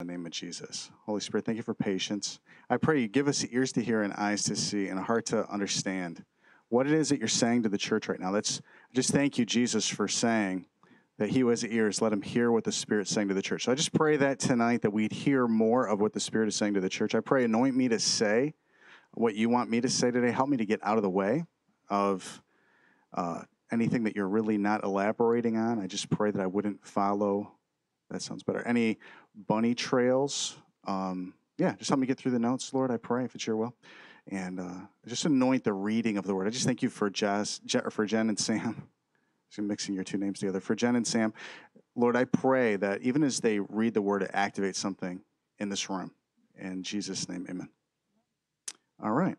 In the name of Jesus. Holy Spirit, thank you for patience. I pray you give us ears to hear and eyes to see and a heart to understand what it is that you're saying to the church right now. Let's just thank you, Jesus, for saying that he who has ears, let him hear what the Spirit's saying to the church. So I just pray that tonight that we'd hear more of what the Spirit is saying to the church. I pray, anoint me to say what you want me to say today. Help me to get out of the way of uh, anything that you're really not elaborating on. I just pray that I wouldn't follow. That sounds better. Any bunny trails? Um, yeah, just help me get through the notes, Lord. I pray if it's your will, and uh, just anoint the reading of the word. I just thank you for Jess, for Jen and Sam. So mixing your two names together. For Jen and Sam, Lord, I pray that even as they read the word, it activates something in this room. In Jesus' name, amen. All right.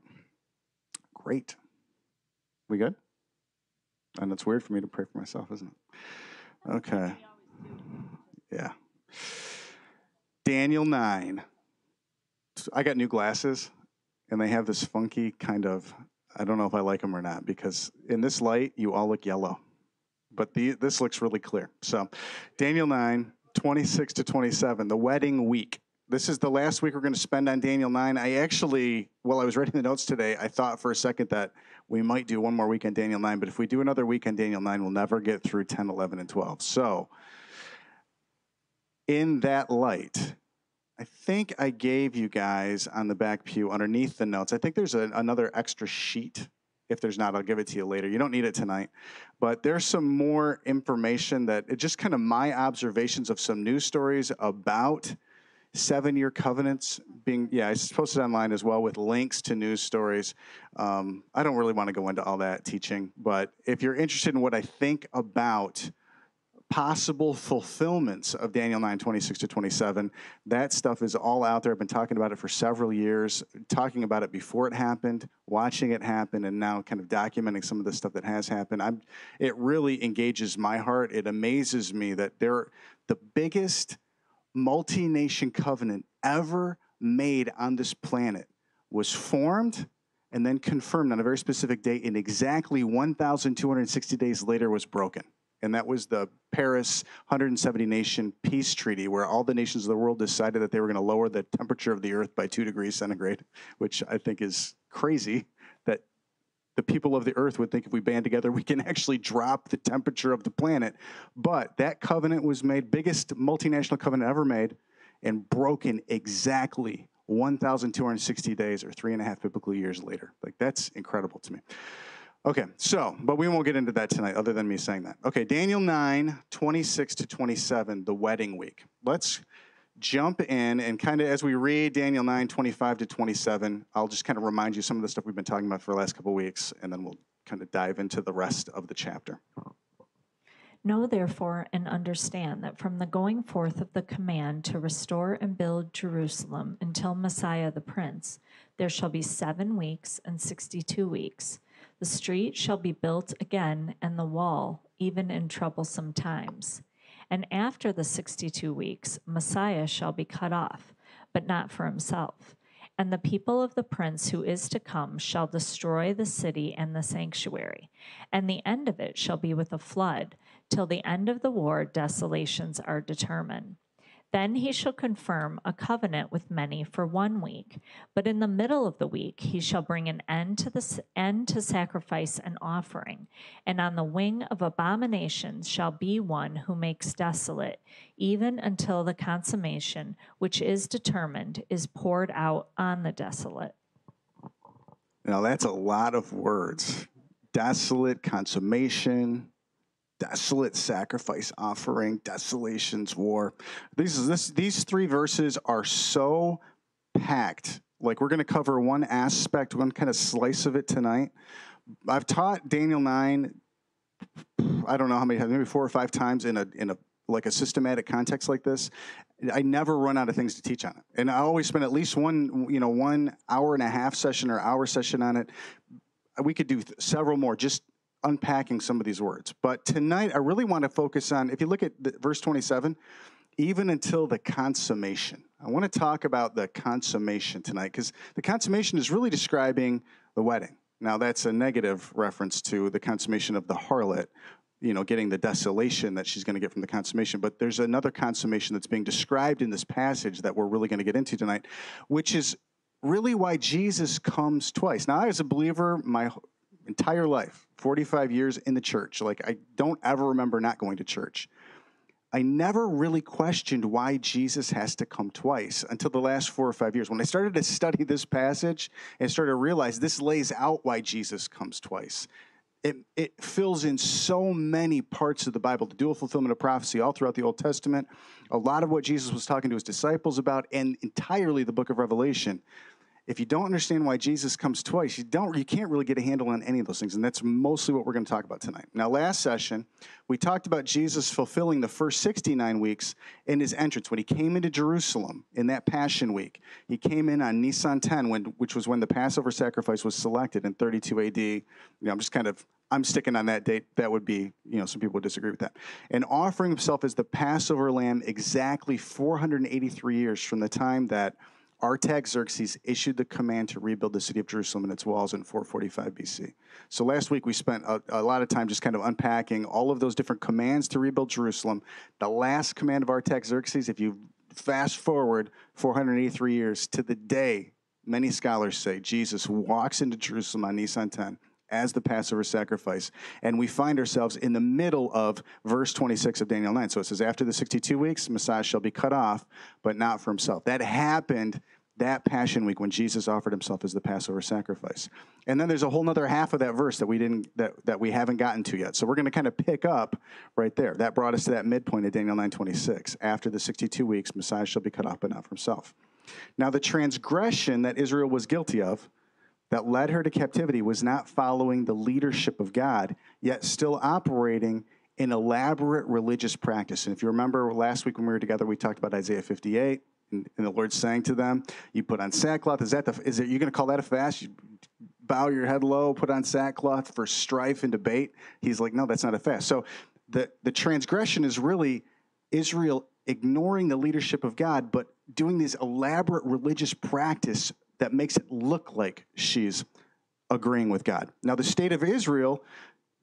Great. We good? And it's weird for me to pray for myself, isn't it? Okay. Yeah. Daniel 9. I got new glasses, and they have this funky kind of, I don't know if I like them or not, because in this light, you all look yellow but the, this looks really clear. So, Daniel 9, 26 to 27, the wedding week. This is the last week we're going to spend on Daniel 9. I actually, while I was writing the notes today, I thought for a second that we might do one more week on Daniel 9, but if we do another week on Daniel 9, we'll never get through 10, 11, and 12. So, in that light, I think I gave you guys on the back pew underneath the notes, I think there's a, another extra sheet if there's not, I'll give it to you later. You don't need it tonight. But there's some more information that it just kind of my observations of some news stories about seven year covenants being, yeah, it's posted online as well with links to news stories. Um, I don't really want to go into all that teaching, but if you're interested in what I think about possible fulfillments of Daniel 9, 26 to 27. That stuff is all out there. I've been talking about it for several years, talking about it before it happened, watching it happen, and now kind of documenting some of the stuff that has happened. I'm, it really engages my heart. It amazes me that they're the biggest multi nation covenant ever made on this planet was formed and then confirmed on a very specific date, and exactly 1,260 days later was broken and that was the Paris 170 nation peace treaty, where all the nations of the world decided that they were going to lower the temperature of the earth by two degrees centigrade, which I think is crazy that the people of the earth would think if we band together, we can actually drop the temperature of the planet. But that covenant was made, biggest multinational covenant ever made, and broken exactly 1,260 days or three and a half biblical years later. Like, that's incredible to me. Okay, so, but we won't get into that tonight, other than me saying that. Okay, Daniel 9, 26 to 27, the wedding week. Let's jump in and kind of as we read Daniel 9, 25 to 27, I'll just kind of remind you some of the stuff we've been talking about for the last couple weeks, and then we'll kind of dive into the rest of the chapter. Know therefore and understand that from the going forth of the command to restore and build Jerusalem until Messiah the Prince, there shall be seven weeks and sixty two weeks. The street shall be built again, and the wall, even in troublesome times. And after the sixty two weeks, Messiah shall be cut off, but not for himself. And the people of the prince who is to come shall destroy the city and the sanctuary. And the end of it shall be with a flood. Till the end of the war, desolations are determined. Then he shall confirm a covenant with many for one week, but in the middle of the week he shall bring an end to the end to sacrifice and offering, and on the wing of abominations shall be one who makes desolate, even until the consummation which is determined is poured out on the desolate. Now that's a lot of words. Desolate, consummation, desolate sacrifice offering, desolations, war. These, this, these three verses are so packed. Like we're going to cover one aspect, one kind of slice of it tonight. I've taught Daniel 9, I don't know how many times, maybe four or five times in a, in a like a systematic context like this, I never run out of things to teach on it. And I always spend at least one, you know, one hour and a half session or hour session on it. We could do several more just unpacking some of these words. But tonight, I really want to focus on, if you look at the, verse 27, even until the consummation. I want to talk about the consummation tonight because the consummation is really describing the wedding. Now, that's a negative reference to the consummation of the harlot, you know, getting the desolation that she's going to get from the consummation. But there's another consummation that's being described in this passage that we're really going to get into tonight, which is really why Jesus comes twice. Now, I a believer my entire life, 45 years in the church. Like, I don't ever remember not going to church. I never really questioned why Jesus has to come twice until the last four or five years. When I started to study this passage and started to realize this lays out why Jesus comes twice. It, it fills in so many parts of the Bible, the dual fulfillment of prophecy all throughout the Old Testament, a lot of what Jesus was talking to his disciples about, and entirely the book of Revelation if you don't understand why Jesus comes twice, you don't you can't really get a handle on any of those things. And that's mostly what we're going to talk about tonight. Now, last session, we talked about Jesus fulfilling the first 69 weeks in his entrance when he came into Jerusalem in that Passion Week. He came in on Nisan 10, when, which was when the Passover sacrifice was selected in 32 AD. You know, I'm just kind of I'm sticking on that date. That would be, you know, some people would disagree with that. And offering himself as the Passover lamb exactly 483 years from the time that Artaxerxes issued the command to rebuild the city of Jerusalem and its walls in 445 BC. So last week we spent a, a, lot of time just kind of unpacking all of those different commands to rebuild Jerusalem. The last command of Artaxerxes, if you fast forward 483 years to the day, many scholars say Jesus walks into Jerusalem on Nisan 10 as the Passover sacrifice. And we find ourselves in the middle of verse 26 of Daniel 9. So it says, After the 62 weeks, Messiah shall be cut off, but not for himself. That happened that Passion Week when Jesus offered himself as the Passover sacrifice. And then there's a whole other half of that verse that we didn't that, that we haven't gotten to yet. So we're going to kind of pick up right there. That brought us to that midpoint of Daniel 9:26. After the 62 weeks, Messiah shall be cut off, but not for himself. Now the transgression that Israel was guilty of that led her to captivity was not following the leadership of God, yet still operating in elaborate religious practice. And if you remember last week when we were together, we talked about Isaiah 58, and, and the Lord saying to them, "You put on sackcloth. Is that the? Is it? You going to call that a fast? You bow your head low, put on sackcloth for strife and debate." He's like, "No, that's not a fast." So the the transgression is really Israel ignoring the leadership of God, but doing this elaborate religious practice that makes it look like she's agreeing with God. Now, the state of Israel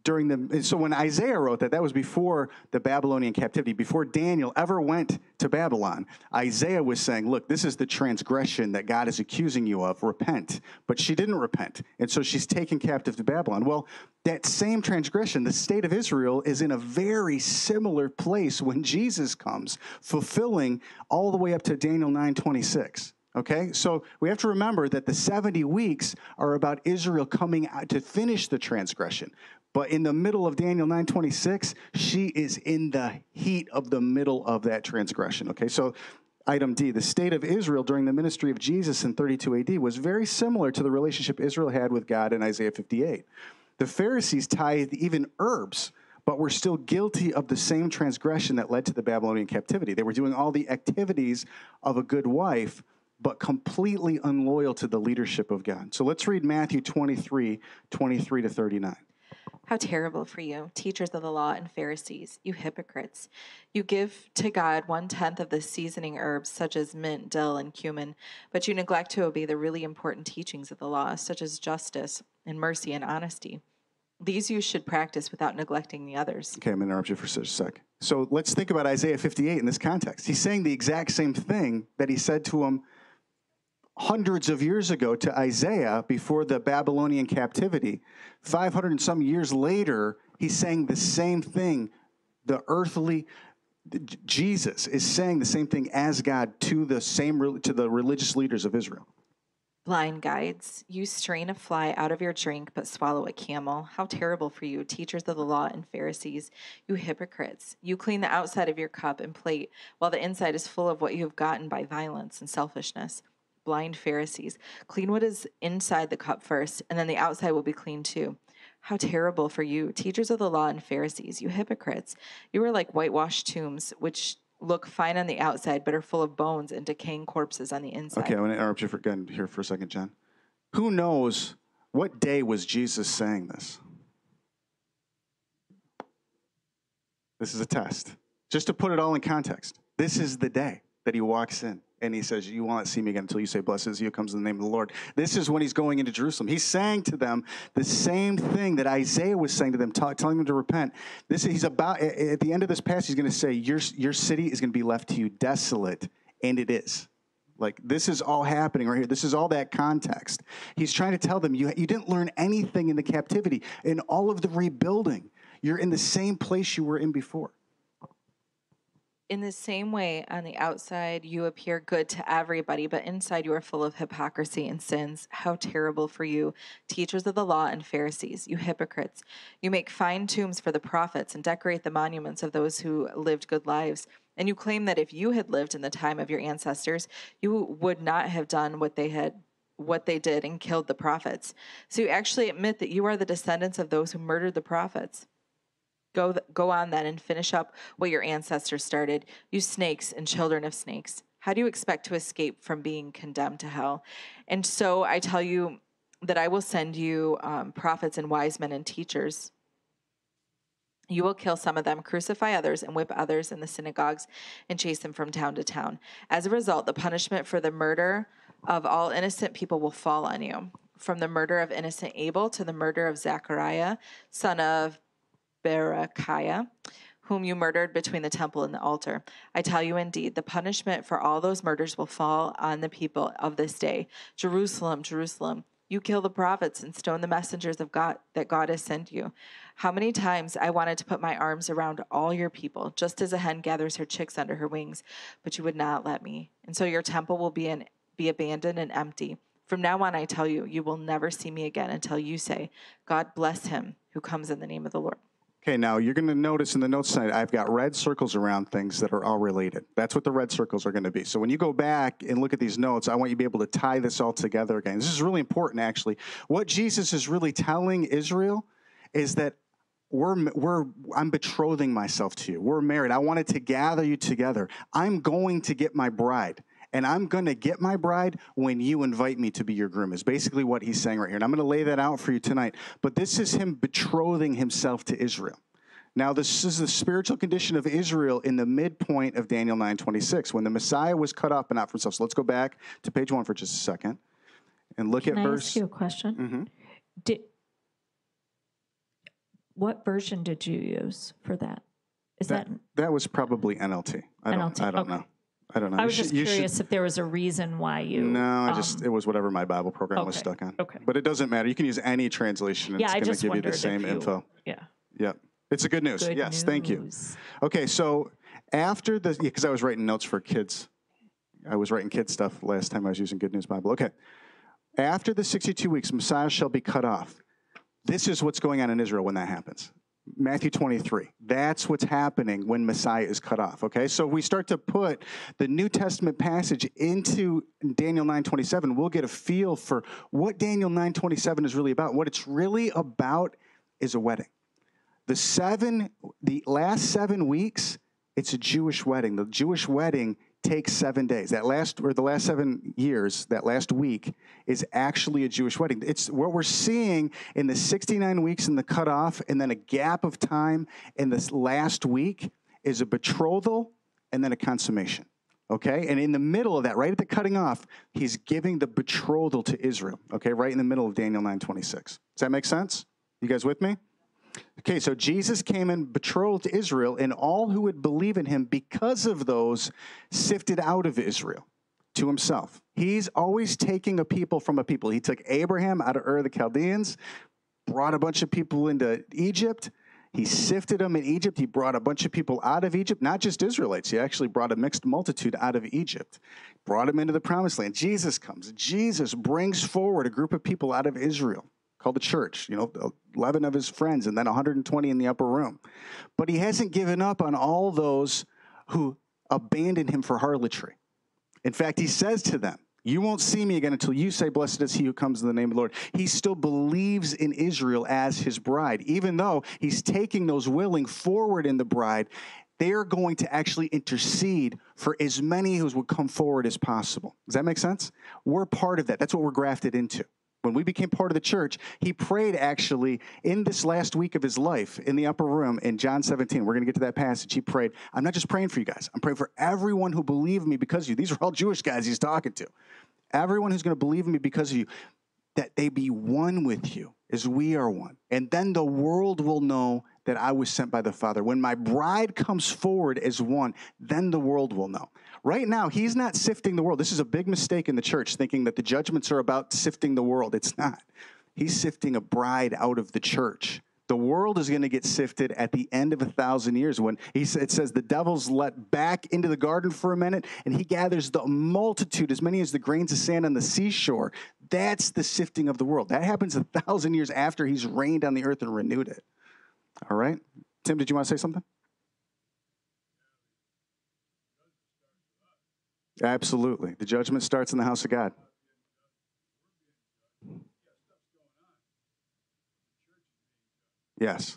during the so when Isaiah wrote that, that was before the Babylonian captivity, before Daniel ever went to Babylon. Isaiah was saying, "Look, this is the transgression that God is accusing you of. Repent." But she didn't repent, and so she's taken captive to Babylon. Well, that same transgression, the state of Israel is in a very similar place when Jesus comes, fulfilling all the way up to Daniel nine twenty six. Okay, so we have to remember that the 70 weeks are about Israel coming out to finish the transgression. But in the middle of Daniel 9:26, she is in the heat of the middle of that transgression. Okay, so item D, the state of Israel during the ministry of Jesus in 32 AD was very similar to the relationship Israel had with God in Isaiah 58. The Pharisees tithed even herbs but were still guilty of the same transgression that led to the Babylonian captivity. They were doing all the activities of a good wife, but completely unloyal to the leadership of God. So let's read Matthew 23 23 to 39. How terrible for you, teachers of the law and Pharisees, you hypocrites! You give to God one tenth of the seasoning herbs, such as mint, dill, and cumin, but you neglect to obey the really important teachings of the law, such as justice and mercy and honesty. These you should practice without neglecting the others. Okay, I'm going to interrupt you for a sec. So let's think about Isaiah 58 in this context. He's saying the exact same thing that he said to him hundreds of years ago to Isaiah before the Babylonian captivity. 500 and some years later, he's saying the same thing. The earthly Jesus is saying the same thing as God to the same to the religious leaders of Israel. Blind guides, you strain a fly out of your drink but swallow a camel. How terrible for you, teachers of the law and Pharisees, you hypocrites. You clean the outside of your cup and plate, while the inside is full of what you have gotten by violence and selfishness blind Pharisees. Clean what is inside the cup first, and then the outside will be clean too. How terrible for you, teachers of the law and Pharisees, you hypocrites. You are like whitewashed tombs, which look fine on the outside, but are full of bones and decaying corpses on the inside. Okay, I want to interrupt you for, again here for a second, John. Who knows what day was Jesus saying this? This is a test. Just to put it all in context, this is the day that he walks in and he says, You will not see me again until you say, Blessed is he who comes in the name of the Lord. This is when he's going into Jerusalem. He's saying to them the same thing that Isaiah was saying to them, telling them to repent. This he's about at the end of this passage, he's going to say, Your, your city is going to be left to you desolate, and it is. Like this is all happening right here. This is all that context. He's trying to tell them you, you didn't learn anything in the captivity. In all of the rebuilding, you're in the same place you were in before. In the same way, on the outside, you appear good to everybody, but inside you are full of hypocrisy and sins. How terrible for you, teachers of the law and Pharisees, you hypocrites! You make fine tombs for the prophets and decorate the monuments of those who lived good lives. And you claim that if you had lived in the time of your ancestors, you would not have done what they had what they did and killed the prophets. So you actually admit that you are the descendants of those who murdered the prophets. Go, go on then and finish up what your ancestors started, you snakes and children of snakes. How do you expect to escape from being condemned to hell? And so I tell you that I will send you um, prophets and wise men and teachers. You will kill some of them, crucify others, and whip others in the synagogues and chase them from town to town. As a result, the punishment for the murder of all innocent people will fall on you. From the murder of innocent Abel to the murder of Zechariah, son of Berechiah, whom you murdered between the temple and the altar. I tell you indeed, the punishment for all those murders will fall on the people of this day. Jerusalem, Jerusalem, you kill the prophets and stone the messengers of God that God has sent you. How many times I wanted to put my arms around all your people, just as a hen gathers her chicks under her wings, but you would not let me. And so your temple will be an, be abandoned and empty. From now on, I tell you, you will never see me again until you say, God bless him who comes in the name of the Lord. Okay, now you're going to notice in the notes tonight, I've got red circles around things that are all related. That's what the red circles are going to be. So when you go back and look at these notes, I want you to be able to tie this all together again. This is really important, actually. What Jesus is really telling Israel is that we're, we're, I'm betrothing myself to you. We're married. I wanted to gather you together. I'm going to get my bride and I'm going to get my bride when you invite me to be your groom, is basically what he's saying right here. And I'm going to lay that out for you tonight. But this is him betrothing himself to Israel. Now, this is the spiritual condition of Israel in the midpoint of Daniel 9:26, when the Messiah was cut off but not for himself. So let's go back to page one for just a second and look Can at I verse. ask you a question? Mm-hmm. Did what version did you use for that? Is that, That, that was probably NLT. I don't, NLT, I don't okay. know. I don't know. I was should- just should- curious if there was a reason why you. No, I just um, it was whatever my Bible program was stuck on. okay. But it doesn't matter. You can use any translation. and Yeah, I it's going to give you the same you- info. yeah. Yep. It's a good news. Good yes, thank you. Okay, so after the because I was writing notes for kids, I was writing kids stuff last time I was using Good News Bible. Okay, after the sixty-two weeks, Messiah shall be cut off. This is what's going on in Israel when that happens. Matthew 23. That's what's happening when Messiah is cut off. Okay, so we start to put the New Testament passage into Daniel 9:27. We'll get a feel for what Daniel 9:27 is really about. What it's really about is a wedding. The seven, the last seven weeks, it's a Jewish wedding. The Jewish wedding takes seven days. That last, or the last seven years, that last week is actually a Jewish wedding. It's what we're seeing in the 69 weeks in the cutoff, and then a gap of time in this last week is a betrothal and then a consummation. Okay? And in the middle of that, right at the cutting off, he's giving the betrothal to Israel. Okay, right in the middle of Daniel 9:26. Does that make sense? You guys with me? Okay, so Jesus came and betrothed Israel and all who would believe in him because of those sifted out of Israel to himself. He's always taking a people from a people. He took Abraham out of Ur of the Chaldeans, brought a bunch of people into Egypt. He sifted them in Egypt. He brought a bunch of people out of Egypt, not just Israelites. He actually brought a mixed multitude out of Egypt, brought them into the promised land. Jesus comes. Jesus brings forward a group of people out of Israel called the church, you know, 11 of his friends and then 120 in the upper room. But he hasn't given up on all those who abandoned him for harlotry. In fact, he says to them, You won't see me again until you say, Blessed is he who comes in the name of the Lord. He still believes in Israel as his bride, even though he's taking those willing forward in the bride. They're going to actually intercede for as many who would come forward as possible. Does that make sense? We're part of that. That's what we're grafted into. When we became part of the church, he prayed actually in this last week of his life in the upper room in John 17. We're going to get to that passage. He prayed, I'm not just praying for you guys, I'm praying for everyone who believe me because of you. These are all Jewish guys he's talking to. Everyone who's going to believe in me because of you, that they be one with you as we are one. And then the world will know that I was sent by the Father. When my bride comes forward as one, then the world will know. Right now, he's not sifting the world. This is a big mistake in the church, thinking that the judgments are about sifting the world. It's not. He's sifting a bride out of the church. The world is going to get sifted at the end of a thousand years when he, it says the devil's let back into the garden for a minute and he gathers the multitude, as many as the grains of sand on the seashore. That's the sifting of the world. That happens a thousand years after he's reigned on the earth and renewed it. All right? Tim, did you want to say something? Absolutely. The judgment starts in the house of God. Yes.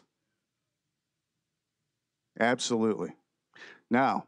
Absolutely. Now,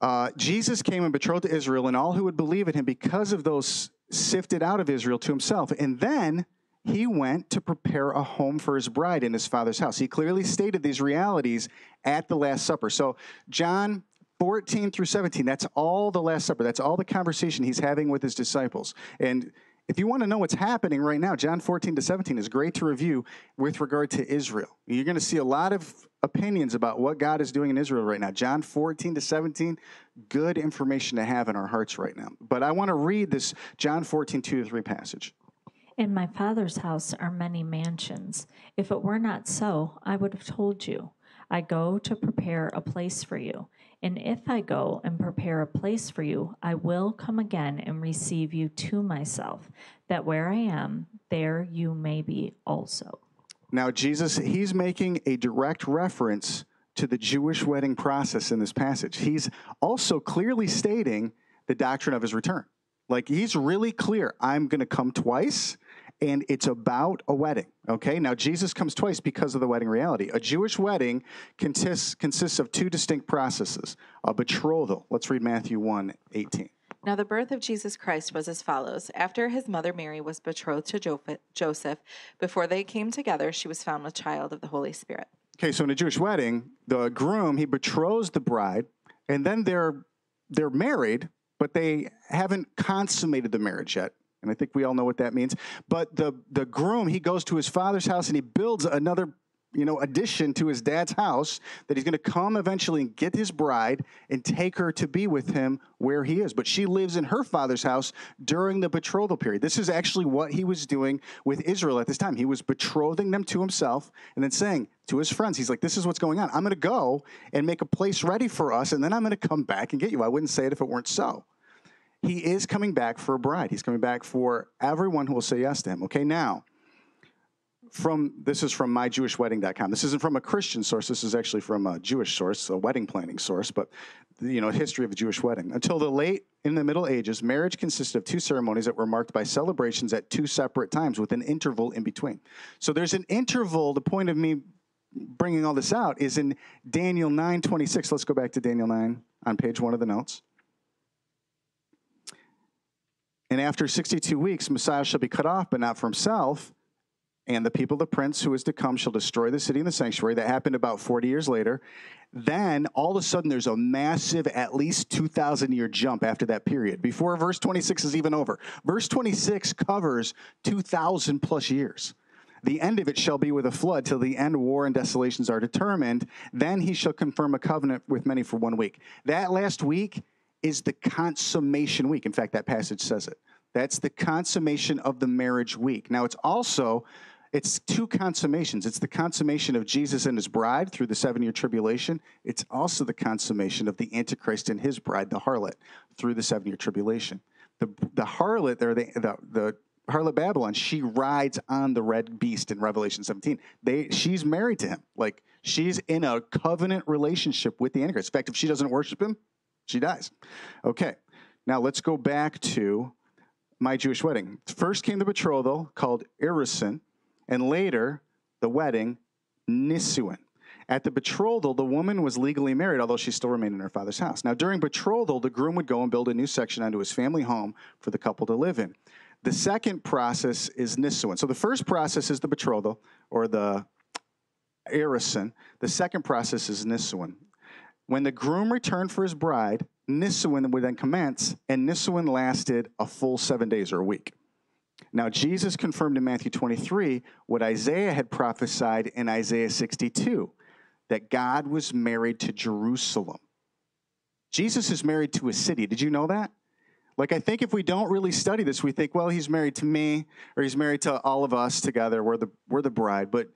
uh, Jesus came and betrothed to Israel and all who would believe in him because of those sifted out of Israel to himself. And then he went to prepare a home for his bride in his father's house. He clearly stated these realities at the Last Supper. So, John 14 through 17, that's all the Last Supper. That's all the conversation he's having with his disciples. And if you want to know what's happening right now, John 14 to 17 is great to review with regard to Israel. You're going to see a lot of opinions about what God is doing in Israel right now. John 14 to 17, good information to have in our hearts right now. But I want to read this John 14, 2 to 3 passage. In my Father's house are many mansions. If it were not so, I would have told you. I go to prepare a place for you. And if I go and prepare a place for you, I will come again and receive you to myself, that where I am, there you may be also. Now, Jesus, he's making a direct reference to the Jewish wedding process in this passage. He's also clearly stating the doctrine of his return. Like, he's really clear I'm going to come twice and it's about a wedding. Okay, now Jesus comes twice because of the wedding reality. A Jewish wedding consists, consists of two distinct processes a betrothal. Let's read Matthew 1 18. Now, the birth of Jesus Christ was as follows. After his mother Mary was betrothed to Joseph, before they came together, she was found with child of the Holy Spirit. Okay, so in a Jewish wedding, the groom, he betroths the bride, and then they're they're married, but they haven't consummated the marriage yet. And I think we all know what that means. But the, the groom, he goes to his father's house and he builds another you know, addition to his dad's house that he's going to come eventually and get his bride and take her to be with him where he is. But she lives in her father's house during the betrothal period. This is actually what he was doing with Israel at this time. He was betrothing them to himself and then saying to his friends, he's like, This is what's going on. I'm going to go and make a place ready for us, and then I'm going to come back and get you. I wouldn't say it if it weren't so he is coming back for a bride. He's coming back for everyone who will say yes to him. Okay, now, from this is from myjewishwedding.com. This isn't from a Christian source. This is actually from a Jewish source, a wedding planning source, but you know, history of a Jewish wedding. Until the late in the Middle Ages, marriage consisted of two ceremonies that were marked by celebrations at two separate times with an interval in between. So there's an interval. The point of me bringing all this out is in Daniel 9:26. Let's go back to Daniel 9 on page 1 of the notes. And after 62 weeks, Messiah shall be cut off, but not for himself. And the people the prince who is to come shall destroy the city and the sanctuary. That happened about 40 years later. Then all of a sudden, there's a massive, at least 2,000 year jump after that period, before verse 26 is even over. Verse 26 covers 2,000 plus years. The end of it shall be with a flood till the end war and desolations are determined. Then he shall confirm a covenant with many for one week. That last week is the consummation week. In fact, that passage says it. That's the consummation of the marriage week. Now, it's also it's two consummations. It's the consummation of Jesus and his bride through the seven year tribulation. It's also the consummation of the Antichrist and his bride, the harlot, through the seven year tribulation. The, the harlot, there, the, the, the harlot Babylon, she rides on the red beast in Revelation 17. They, she's married to him. Like she's in a covenant relationship with the Antichrist. In fact, if she doesn't worship him, she dies. Okay, now let's go back to my Jewish wedding. First came the betrothal called Erusin, and later the wedding, Nisuin. At the betrothal, the woman was legally married, although she still remained in her father's house. Now, during betrothal, the groom would go and build a new section onto his family home for the couple to live in. The second process is Nisuin. So the first process is the betrothal or the Erusin. The second process is Nisuin. When the groom returned for his bride, Nisuin would then commence, and Nisuin lasted a full seven days or a week. Now, Jesus confirmed in Matthew 23 what Isaiah had prophesied in Isaiah 62 that God was married to Jerusalem. Jesus is married to a city. Did you know that? Like, I think if we don't really study this, we think, well, he's married to me or he's married to all of us together. We're the, we're the bride. But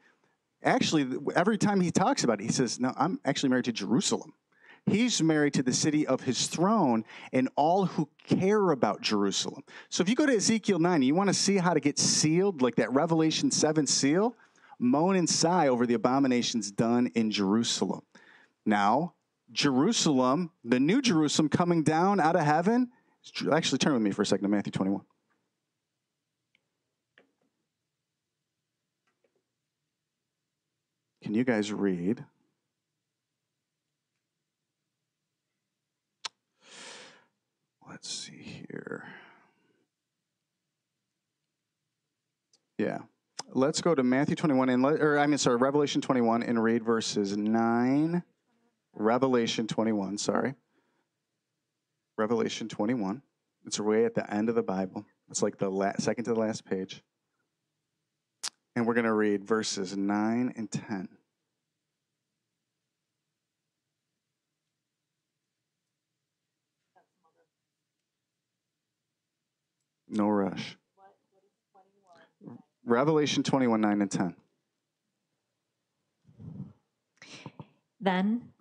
actually, every time he talks about it, he says, no, I'm actually married to Jerusalem. He's married to the city of his throne and all who care about Jerusalem. So if you go to Ezekiel 9, you want to see how to get sealed, like that Revelation 7 seal, moan and sigh over the abominations done in Jerusalem. Now, Jerusalem, the new Jerusalem coming down out of heaven, actually turn with me for a second to Matthew 21. Can you guys read? Let's see here. Yeah. Let's go to Matthew 21 and let, or I mean sorry, Revelation 21 and read verses 9 Revelation 21, sorry. Revelation 21. It's way at the end of the Bible. It's like the la- second to the last page. And we're going to read verses 9 and 10. No rush. Revelation 21, 9 and 10. Then,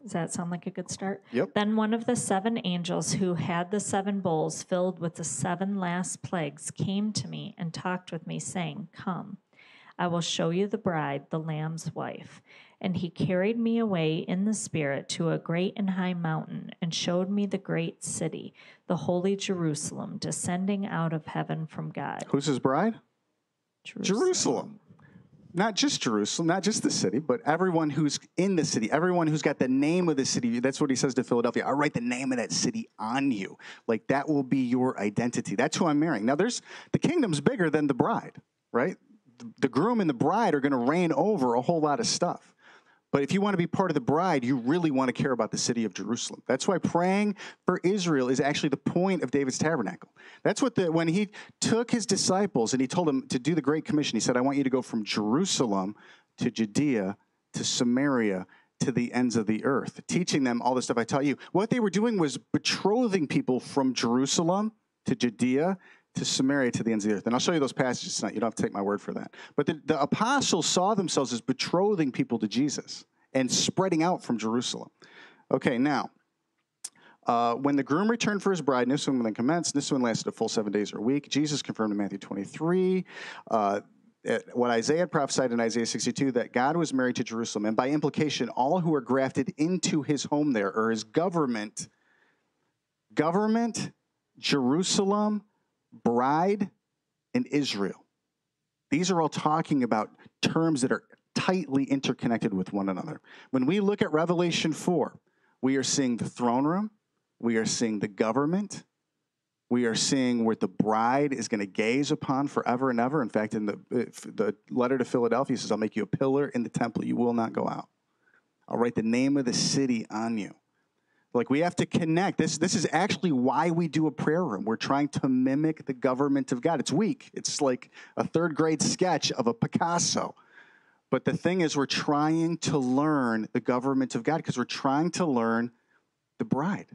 does that sound like a good start? Yep. Then one of the seven angels who had the seven bowls filled with the seven last plagues came to me and talked with me, saying, Come, I will show you the bride, the Lamb's wife. And he carried me away in the Spirit to a great and high mountain, and showed me the great city, the holy Jerusalem, descending out of heaven from God. Who's his bride? Jerusalem. Not just Jerusalem, not just the city, but everyone who's in the city, everyone who's got the name of the city. That's what he says to Philadelphia. I'll write the name of that city on you. Like that will be your identity. That's who I'm marrying. Now, there's the kingdom's bigger than the bride, right? The groom and the bride are going to reign over a whole lot of stuff. But if you want to be part of the bride, you really want to care about the city of Jerusalem. That's why praying for Israel is actually the point of David's tabernacle. That's what the when he took his disciples and he told them to do the great commission. He said, "I want you to go from Jerusalem to Judea to Samaria to the ends of the earth, teaching them all the stuff I taught you." What they were doing was betrothing people from Jerusalem to Judea to Samaria to the ends of the earth. And I'll show you those passages tonight. You don't have to take my word for that. But the, the apostles saw themselves as betrothing people to Jesus and spreading out from Jerusalem. Okay, now, uh, when the groom returned for his bride, Nisuin then commenced. Nisuin lasted a full seven days or a week. Jesus confirmed in Matthew 23 uh, what Isaiah had prophesied in Isaiah 62 that God was married to Jerusalem. And by implication, all who are grafted into his home there or his government, government, Jerusalem, bride, and Israel. These are all talking about terms that are tightly interconnected with one another. When we look at Revelation 4, we are seeing the throne room, we are seeing the government, we are seeing where the bride is going to gaze upon forever and ever. In fact, in the, the letter to Philadelphia says, I'll make you a pillar in the temple, you will not go out. I'll write the name of the city on you. Like we have to connect. This this is actually why we do a prayer room. We're trying to mimic the government of God. It's weak. It's like a third grade sketch of a Picasso. But the thing is, we're trying to learn the government of God because we're trying to learn the bride.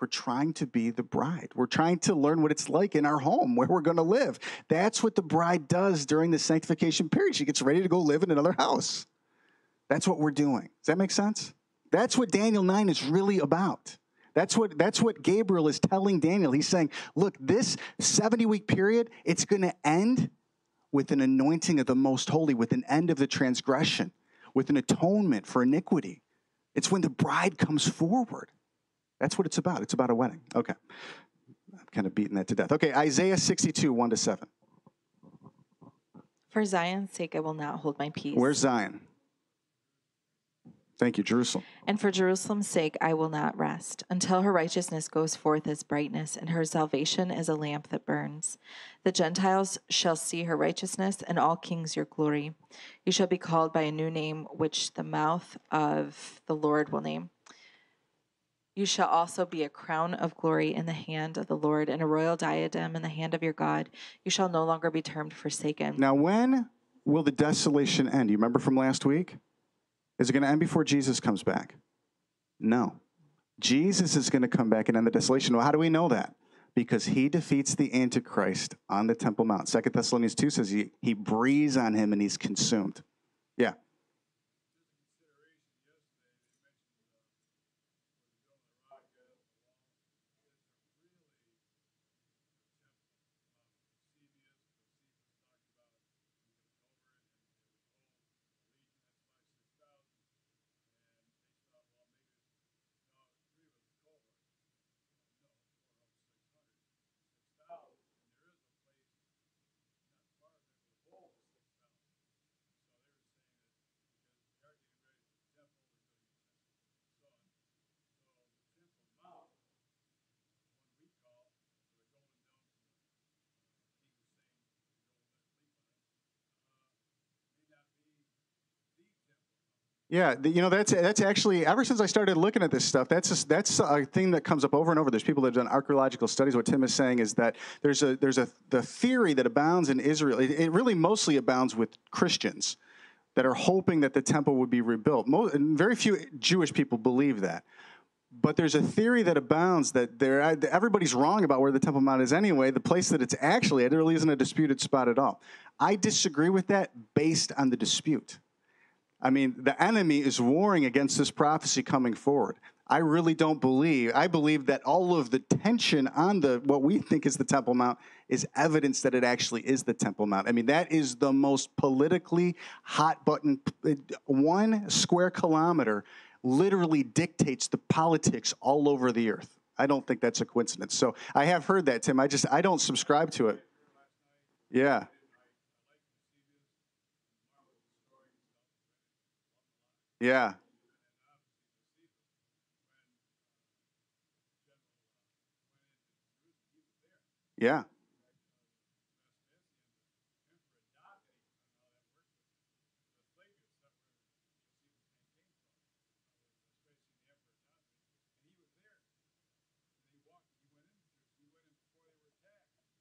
We're trying to be the bride. We're trying to learn what it's like in our home where we're going to live. That's what the bride does during the sanctification period. She gets ready to go live in another house. That's what we're doing. Does that make sense? That's what Daniel 9 is really about. That's what, that's what Gabriel is telling Daniel. He's saying, look, this 70 week period, it's going to end with an anointing of the most holy, with an end of the transgression, with an atonement for iniquity. It's when the bride comes forward. That's what it's about. It's about a wedding. Okay. I'm kind of beating that to death. Okay, Isaiah 62, 1 to 7. For Zion's sake, I will not hold my peace. Where's Zion? Thank you, Jerusalem. And for Jerusalem's sake, I will not rest until her righteousness goes forth as brightness and her salvation as a lamp that burns. The Gentiles shall see her righteousness and all kings your glory. You shall be called by a new name, which the mouth of the Lord will name. You shall also be a crown of glory in the hand of the Lord and a royal diadem in the hand of your God. You shall no longer be termed forsaken. Now, when will the desolation end? You remember from last week? Is it going to end before Jesus comes back? No. Jesus is going to come back and end the desolation. Well, how do we know that? Because he defeats the Antichrist on the Temple Mount. Second Thessalonians 2 says he, he breathes on him and he's consumed. Yeah. Yeah, you know that's that's actually ever since I started looking at this stuff. That's just, that's a thing that comes up over and over. There's people that have done archaeological studies. What Tim is saying is that there's a there's a the theory that abounds in Israel. It, it really mostly abounds with Christians that are hoping that the temple would be rebuilt. Most, very few Jewish people believe that. But there's a theory that abounds that there everybody's wrong about where the Temple Mount is anyway. The place that it's actually it really isn't a disputed spot at all. I disagree with that based on the dispute. I mean, the enemy is warring against this prophecy coming forward. I really don't believe. I believe that all of the tension on the what we think is the Temple Mount is evidence that it actually is the Temple Mount. I mean, that is the most politically hot button. One square kilometer literally dictates the politics all over the earth. I don't think that's a coincidence. So I have heard that, Tim. I just I don't subscribe to it. Yeah. Yeah. Yeah.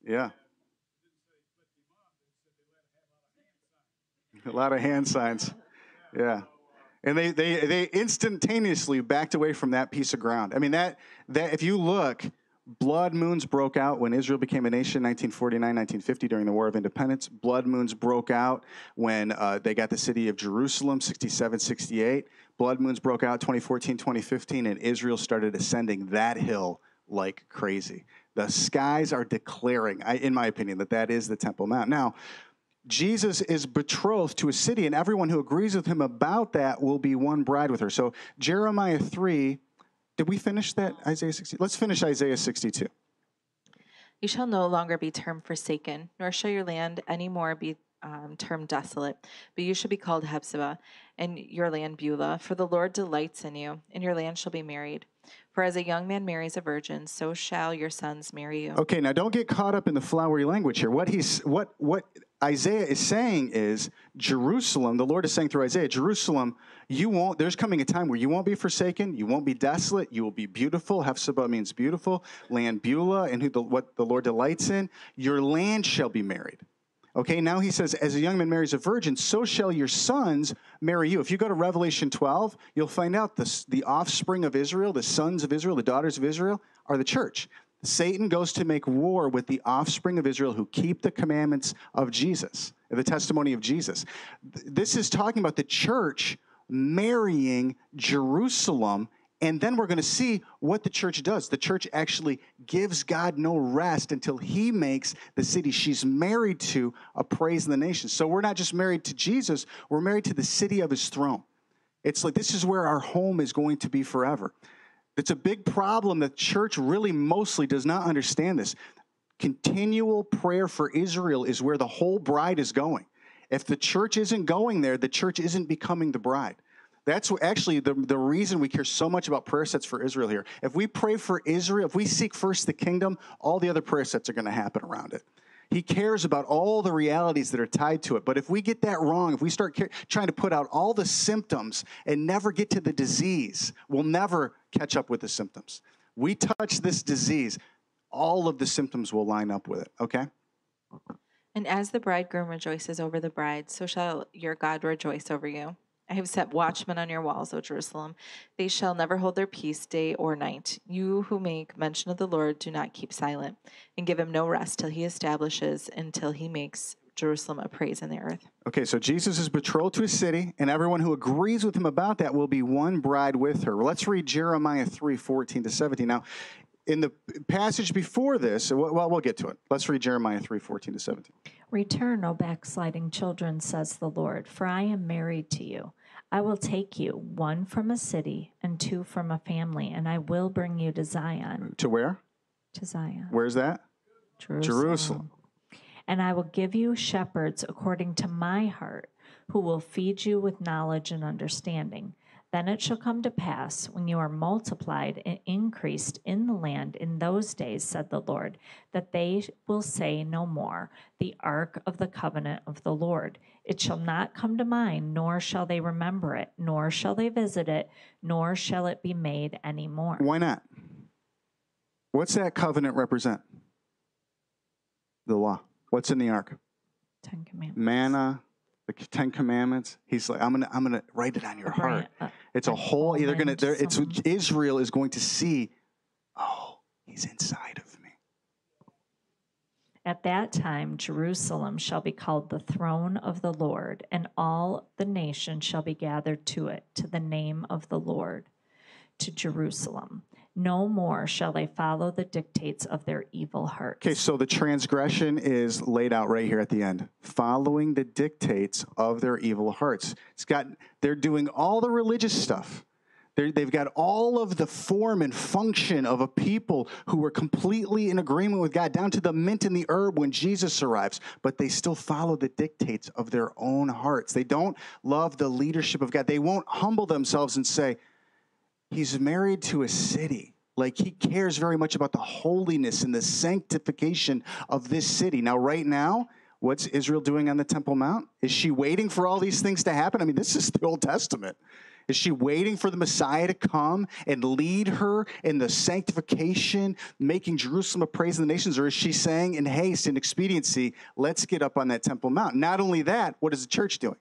Yeah. A lot of hand signs. Yeah. And they, they, they instantaneously backed away from that piece of ground. I mean, that, that if you look, blood moons broke out when Israel became a nation 1949, 1950 during the War of Independence. Blood moons broke out when uh, they got the city of Jerusalem, 67, 68. Blood moons broke out 2014, 2015, and Israel started ascending that hill like crazy. The skies are declaring, in my opinion, that that is the Temple Mount. Now, Jesus is betrothed to a city, and everyone who agrees with him about that will be one bride with her. So, Jeremiah 3, did we finish that? Isaiah 60? Let's finish Isaiah 62. You shall no longer be termed forsaken, nor shall your land any more be um, termed desolate, but you shall be called Hephzibah, and your land Beulah, for the Lord delights in you, and your land shall be married. For as a young man marries a virgin, so shall your sons marry you. Okay, now don't get caught up in the flowery language here. What he's what what Isaiah is saying is Jerusalem, the Lord is saying through Isaiah, Jerusalem, you won't, there's coming a time where you won't be forsaken, you won't be desolate, you will be beautiful. Hephzibah means beautiful, land Beulah, and who the, what the Lord delights in. Your land shall be married. Okay, now he says, as a young man marries a virgin, so shall your sons marry you. If you go to Revelation 12, you'll find out the, the offspring of Israel, the sons of Israel, the daughters of Israel, are the church. Satan goes to make war with the offspring of Israel who keep the commandments of Jesus, the testimony of Jesus. This is talking about the church marrying Jerusalem and then we're going to see what the church does. The church actually gives God no rest until he makes the city she's married to a praise in the nation. So we're not just married to Jesus, we're married to the city of his throne. It's like this is where our home is going to be forever. It's a big problem that church really mostly does not understand this. Continual prayer for Israel is where the whole bride is going. If the church isn't going there, the church isn't becoming the bride. That's actually the, the reason we care so much about prayer sets for Israel here. If we pray for Israel, if we seek first the kingdom, all the other prayer sets are going to happen around it. He cares about all the realities that are tied to it. But if we get that wrong, if we start ca- trying to put out all the symptoms and never get to the disease, we'll never catch up with the symptoms. We touch this disease, all of the symptoms will line up with it, okay? And as the bridegroom rejoices over the bride, so shall your God rejoice over you. I have set watchmen on your walls, O Jerusalem. They shall never hold their peace day or night. You who make mention of the Lord, do not keep silent, and give him no rest till he establishes, until he makes Jerusalem a praise in the earth. Okay, so Jesus is betrothed to a city, and everyone who agrees with him about that will be one bride with her. Let's read Jeremiah 3 14 to 17. Now, in the passage before this, well, we'll get to it. Let's read Jeremiah 3 14 to 17. Return, O backsliding children, says the Lord, for I am married to you. I will take you, one from a city and two from a family, and I will bring you to Zion. To where? To Zion. Where's that? Jerusalem. Jerusalem. And I will give you shepherds according to my heart, who will feed you with knowledge and understanding. Then it shall come to pass, when you are multiplied and increased in the land in those days, said the Lord, that they will say no more, the ark of the covenant of the Lord. It shall not come to mind, nor shall they remember it, nor shall they visit it, nor shall it be made any more. Why not? What's that covenant represent? The law. What's in the ark? Ten Commandments. Manna, the Ten Commandments. He's like, I'm gonna, I'm gonna write it on your heart. It's a whole. They're gonna. They're, it's Israel is going to see. Oh, he's inside of me. At that time, Jerusalem shall be called the throne of the Lord, and all the nations shall be gathered to it, to the name of the Lord, to Jerusalem. No more shall they follow the dictates of their evil hearts. Okay, so the transgression is laid out right here at the end. Following the dictates of their evil hearts. It's got they're doing all the religious stuff. They're, they've got all of the form and function of a people who were completely in agreement with God, down to the mint and the herb when Jesus arrives, but they still follow the dictates of their own hearts. They don't love the leadership of God. They won't humble themselves and say, He's married to a city. Like he cares very much about the holiness and the sanctification of this city. Now, right now, what's Israel doing on the Temple Mount? Is she waiting for all these things to happen? I mean, this is the Old Testament. Is she waiting for the Messiah to come and lead her in the sanctification, making Jerusalem a praise of the nations? Or is she saying in haste and expediency, let's get up on that Temple Mount? Not only that, what is the church doing?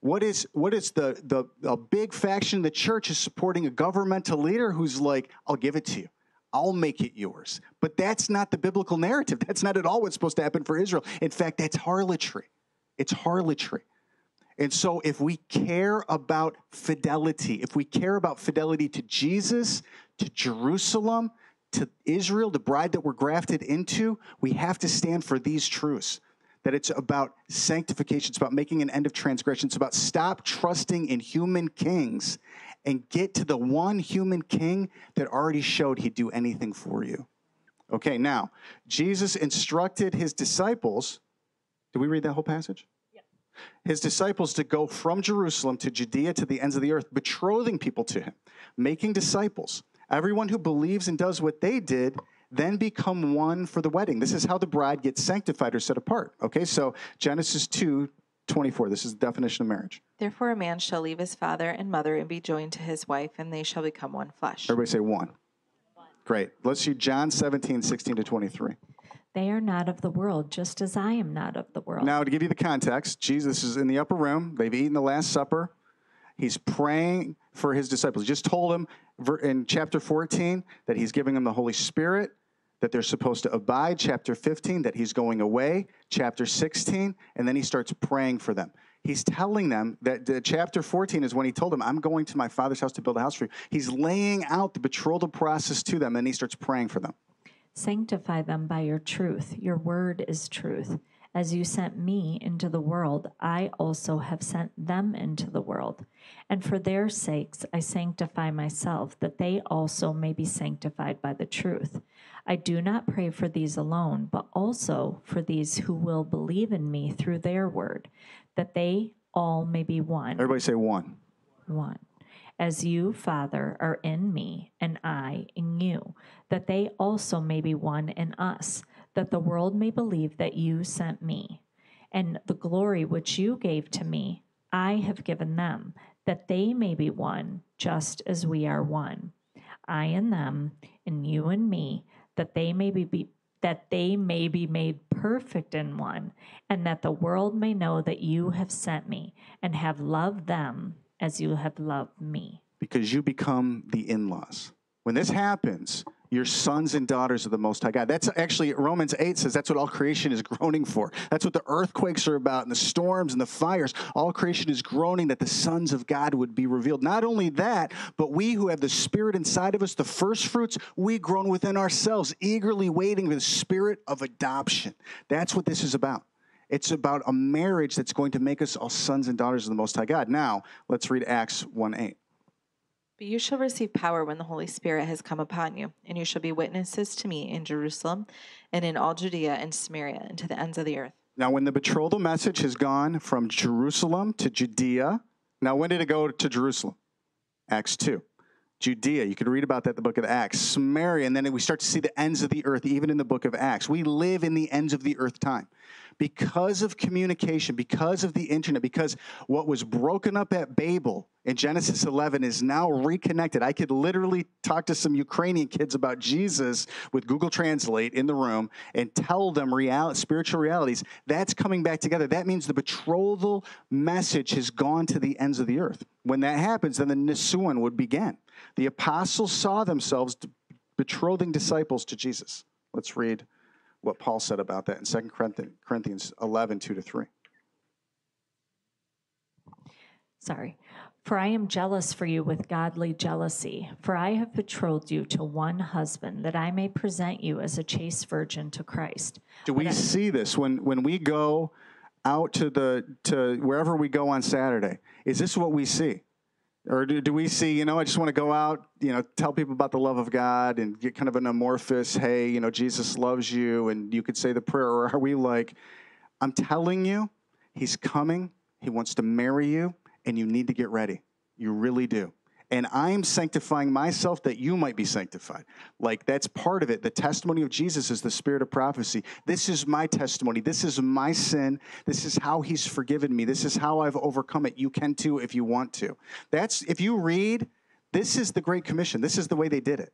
What is what is the the a big faction in the church is supporting a governmental leader who's like, I'll give it to you. I'll make it yours. But that's not the biblical narrative. That's not at all what's supposed to happen for Israel. In fact, that's harlotry. It's harlotry. And so if we care about fidelity, if we care about fidelity to Jesus, to Jerusalem, to Israel, the bride that we're grafted into, we have to stand for these truths that it's about sanctification, it's about making an end of transgression, it's about stop trusting in human kings and get to the one human king that already showed he'd do anything for you. Okay, now, Jesus instructed his disciples. Did we read that whole passage? His disciples to go from Jerusalem to Judea to the ends of the earth, betrothing people to him, making disciples. Everyone who believes and does what they did then become one for the wedding. This is how the bride gets sanctified or set apart. Okay, so Genesis 2 24, this is the definition of marriage. Therefore, a man shall leave his father and mother and be joined to his wife, and they shall become one flesh. Everybody say one. Great. Let's see John 17, 16 to 23. They are not of the world, just as I am not of the world. Now, to give you the context, Jesus is in the upper room. They've eaten the Last Supper. He's praying for his disciples. He just told them in chapter 14 that he's giving them the Holy Spirit, that they're supposed to abide. Chapter 15, that he's going away. Chapter 16, and then he starts praying for them. He's telling them that the chapter 14 is when he told them, I'm going to my father's house to build a house for you. He's laying out the betrothal process to them, and he starts praying for them. Sanctify them by your truth. Your word is truth. As you sent me into the world, I also have sent them into the world. And for their sakes I sanctify myself, that they also may be sanctified by the truth. I do not pray for these alone, but also for these who will believe in me through their word, that they all may be one. Everybody say one. one. As you, Father, are in me, and I in you, that they also may be one in us, that the world may believe that you sent me. And the glory which you gave to me, I have given them, that they may be one, just as we are one. I in them, and you in me, that they may be, that they may be made perfect in one, and that the world may know that you have sent me and have loved them as you have loved me. Because you become the in laws. When this happens, you're sons and daughters of the Most High God. That's actually, Romans 8 says that's what all creation is groaning for. That's what the earthquakes are about, and the storms and the fires. All creation is groaning that the sons of God would be revealed. Not only that, but we who have the Spirit inside of us, the first fruits, we groan within ourselves, eagerly waiting for the Spirit of adoption. That's what this is about. It's about a marriage that's going to make us all sons and daughters of the Most High God. Now, let's read Acts 1 8. But you shall receive power when the Holy Spirit has come upon you, and you shall be witnesses to me in Jerusalem and in all Judea and Samaria and to the ends of the earth. Now, when the betrothal message has gone from Jerusalem to Judea, now when did it go to Jerusalem? Acts 2. Judea, you can read about that in the book of Acts. Samaria, and then we start to see the ends of the earth, even in the book of Acts. We live in the ends of the earth time because of communication, because of the internet, because what was broken up at Babel in Genesis 11 is now reconnected. I could literally talk to some Ukrainian kids about Jesus with Google Translate in the room and tell them real, spiritual realities. That's coming back together. That means the betrothal message has gone to the ends of the earth. When that happens, then the Nissuin would begin. The apostles saw themselves betrothing disciples to Jesus. Let's read what Paul said about that in 2 Corinthians 11, 2 to 3. Sorry. For I am jealous for you with godly jealousy, for I have betrothed you to one husband, that I may present you as a chaste virgin to Christ. Do we see this when, when we go out to the to wherever we go on Saturday? Is this what we see? Or do, do we see, you know, I just want to go out, you know, tell people about the love of God and get kind of an amorphous, hey, you know, Jesus loves you, and you could say the prayer? Or are we like, I'm telling you, he's coming, he wants to marry you, and you need to get ready. You really do and I'm sanctifying myself that you might be sanctified. Like that's part of it. The testimony of Jesus is the spirit of prophecy. This is my testimony. This is my sin. This is how he's forgiven me. This is how I've overcome it. You can too if you want to. That's if you read, this is the Great Commission. This is the way they did it.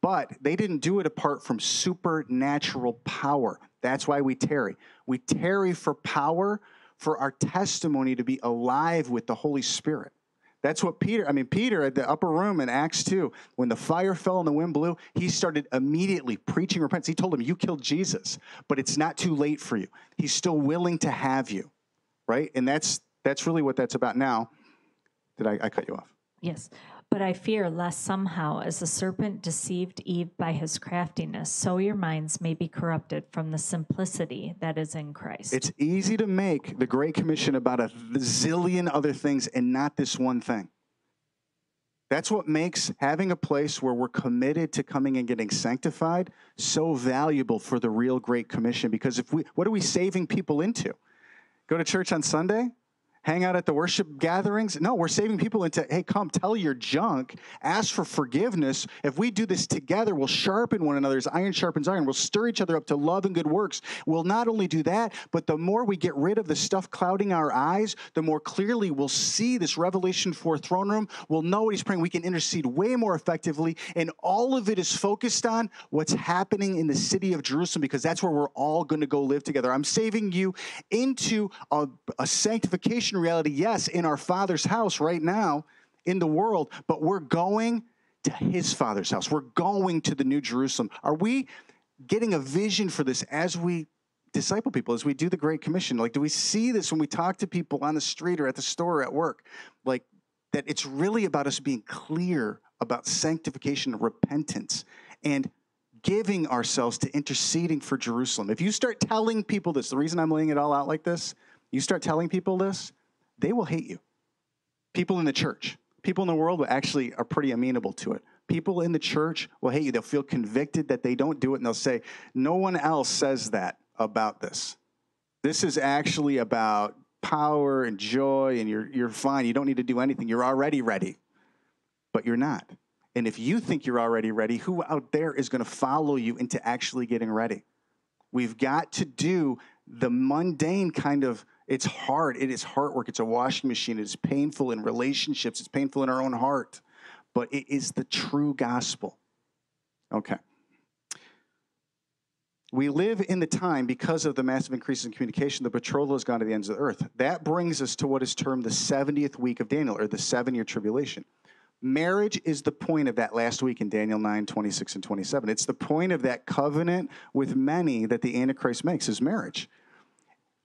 But they didn't do it apart from supernatural power. That's why we tarry. We tarry for power, for our testimony to be alive with the Holy Spirit. That's what Peter, I mean, Peter at the upper room in Acts 2, when the fire fell and the wind blew, he started immediately preaching repentance. He told him, You killed Jesus, but it's not too late for you. He's still willing to have you, right? And that's that's really what that's about. Now, did I, I cut you off? Yes. But I fear lest somehow, as the serpent deceived Eve by his craftiness, so your minds may be corrupted from the simplicity that is in Christ. It's easy to make the Great Commission about a zillion other things and not this one thing. That's what makes having a place where we're committed to coming and getting sanctified so valuable for the real Great Commission. Because if we, what are we saving people into? Go to church on Sunday? Hang out at the worship gatherings. No, we're saving people into, hey, come tell your junk, ask for forgiveness. If we do this together, we'll sharpen one another as iron sharpens iron. We'll stir each other up to love and good works. We'll not only do that, but the more we get rid of the stuff clouding our eyes, the more clearly we'll see this revelation for throne room. We'll know what he's praying. We can intercede way more effectively. And all of it is focused on what's happening in the city of Jerusalem because that's where we're all going to go live together. I'm saving you into a, a sanctification reality, yes, in our Father's house right now in the world, but we're going to his Father's house. We're going to the New Jerusalem. Are we getting a vision for this as we disciple people, as we do the Great Commission? Like, do we see this when we talk to people on the street or at the store or at work? Like, that it's really about us being clear about sanctification and repentance and giving ourselves to interceding for Jerusalem. If you start telling people this, the reason I'm laying it all out like this, you start telling people this, they will hate you. People in the church, people in the world actually are pretty amenable to it. People in the church will hate you. They'll feel convicted that they don't do it, and they'll say, No one else says that about this. This is actually about power and joy and you're, you're fine. You don't need to do anything. You're already ready, but you're not. And if you think you're already ready, who out there is going to follow you into actually getting ready? We've got to do the mundane kind of it's hard. It is heart work. It's a washing machine. It is painful in relationships. It's painful in our own heart. But it is the true gospel. Okay. We live in the time because of the massive increase in communication, the betrothal has gone to the ends of the earth. That brings us to what is termed the 70th week of Daniel, or the seven year tribulation. Marriage is the point of that last week in Daniel 9, 26 and 27. It's the point of that covenant with many that the Antichrist makes is marriage.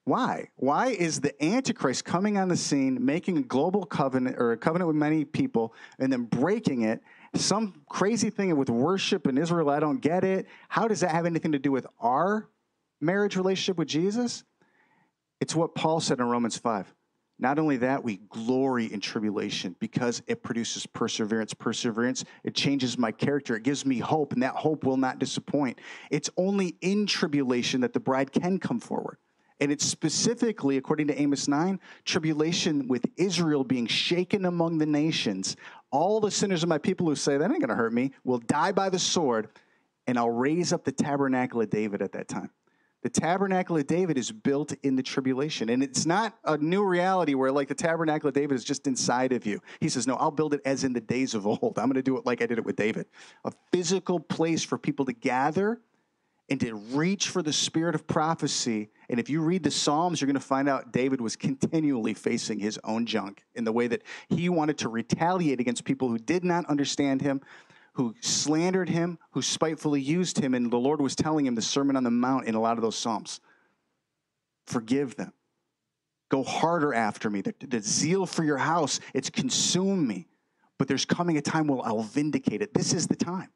Why? Why is the Antichrist coming on the scene, making a global covenant or a covenant with many people, and then breaking it? Some crazy thing with worship in Israel, I don't get it. How does that have anything to do with our marriage relationship with Jesus? It's what Paul said in Romans 5. Not only that, we glory in tribulation because it produces perseverance. Perseverance, it changes my character. It gives me hope, and that hope will not disappoint. It's only in tribulation that the bride can come forward. And it's specifically, according to Amos 9, tribulation with Israel being shaken among the nations. All the sinners of my people who say, that ain't going to hurt me, will die by the sword, and I'll raise up the tabernacle of David at that time. The tabernacle of David is built in the tribulation. And it's not a new reality where, like, the tabernacle of David is just inside of you. He says, No, I'll build it as in the days of old. I'm going to do it like I did it with David a physical place for people to gather and to reach for the spirit of prophecy. And if you read the Psalms, you're going to find out David was continually facing his own junk in the way that he wanted to retaliate against people who did not understand him, who slandered him, who spitefully used him. And the Lord was telling him the Sermon on the Mount in a lot of those Psalms forgive them. Go harder after me. The, the zeal for your house, it's consumed me. But there's coming a time where I'll vindicate it. This is the time.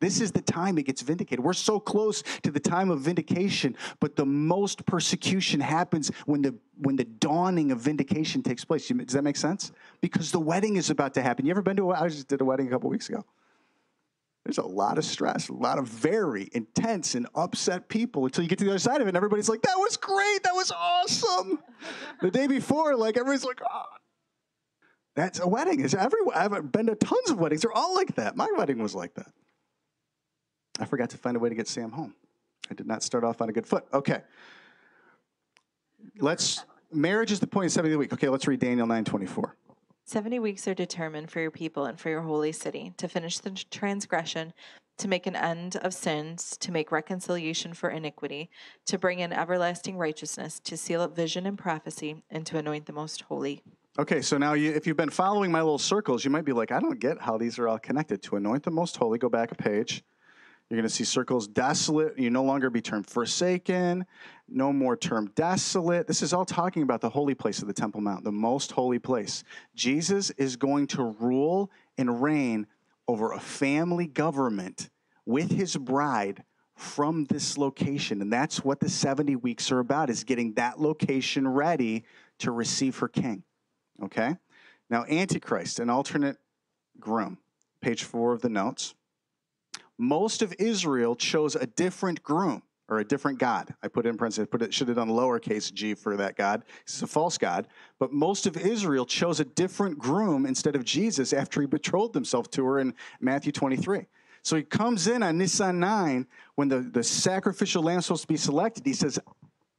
This is the time it gets vindicated. We're so close to the time of vindication, but the most persecution happens when the when the dawning of vindication takes place. Does that make sense? Because the wedding is about to happen. You ever been to a I just did a wedding a couple weeks ago. There's a lot of stress, a lot of very intense and upset people until you get to the other side of it and everybody's like, that was great, that was awesome. the day before, like everybody's like, oh. That's a wedding. Is every I've been to tons of weddings. They're all like that. My wedding was like that. I forgot to find a way to get Sam home. I did not start off on a good foot. Okay. Let's marriage is the point of 70 week. Okay, let's read Daniel 9:24. 70 weeks are determined for your people and for your holy city to finish the transgression, to make an end of sins, to make reconciliation for iniquity, to bring in everlasting righteousness, to seal up vision and prophecy, and to anoint the most holy. Okay, so now you, if you've been following my little circles, you might be like, I don't get how these are all connected. To anoint the most holy, go back a page. You're going to see circles desolate. You no longer be termed forsaken. No more termed desolate. This is all talking about the holy place of the Temple Mount, the most holy place. Jesus is going to rule and reign over a family government with his bride from this location. And that's what the 70 weeks are about, is getting that location ready to receive her king. Okay? Now, Antichrist, an alternate groom, page four of the notes most of Israel chose a different groom or a different God. I put in parentheses, put it, should have done lowercase g for that God. It's a false God. But most of Israel chose a different groom instead of Jesus after he betrothed himself to her in Matthew 23. So he comes in on Nisan 9 when the, the sacrificial lamb is supposed to be selected. He says,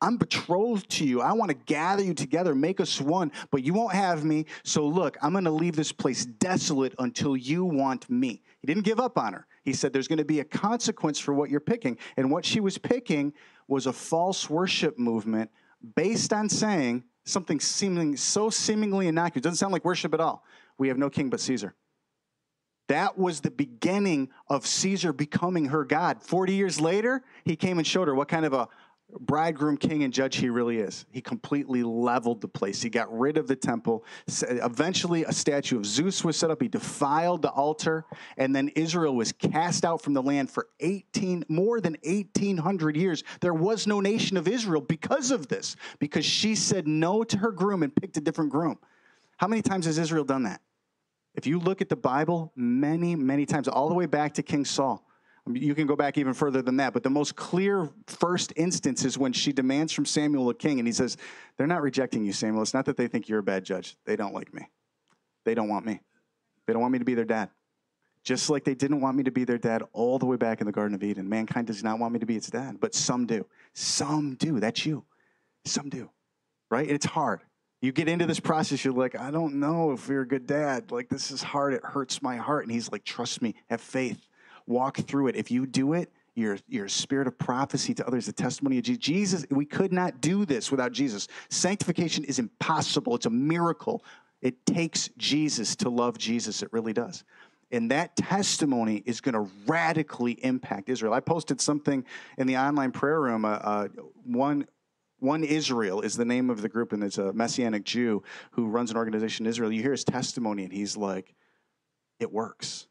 I'm betrothed to you. I want to gather you together, make us one, but you won't have me. So look, I'm going to leave this place desolate until you want me. He didn't give up on her. He said there's going to be a consequence for what you're picking. And what she was picking was a false worship movement based on saying something seeming so seemingly innocuous. Doesn't sound like worship at all. We have no king but Caesar. That was the beginning of Caesar becoming her God. 40 years later, he came and showed her what kind of a bridegroom, king, and judge he really is. He completely leveled the place. He got rid of the temple. Eventually, a statue of Zeus was set up. He defiled the altar, and then Israel was cast out from the land for 18, more than 1800 years. There was no nation of Israel because of this, because she said no to her groom and picked a different groom. How many times has Israel done that? If you look at the Bible, many, many times, all the way back to King Saul you can go back even further than that, but the most clear first instance is when she demands from Samuel a king, and he says, They're not rejecting you, Samuel. It's not that they think you're a bad judge. They don't like me. They don't want me. They don't want me to be their dad. Just like they didn't want me to be their dad all the way back in the Garden of Eden. Mankind does not want me to be its dad, but some do. Some do. That's you. Some do. Right? It's hard. You get into this process, you're like, I don't know if you're a good dad. Like, this is hard. It hurts my heart. And he's like, trust me, have faith, walk through it. If you do it, your, your spirit of prophecy to others, the testimony of Jesus. Jesus, we could not do this without Jesus. Sanctification is impossible. It's a miracle. It takes Jesus to love Jesus. It really does. And that testimony is going to radically impact Israel. I posted something in the online prayer room. Uh, uh, one one Israel is the name of the group, and it's a Messianic Jew who runs an organization in Israel. You hear his testimony, and he's like, it works.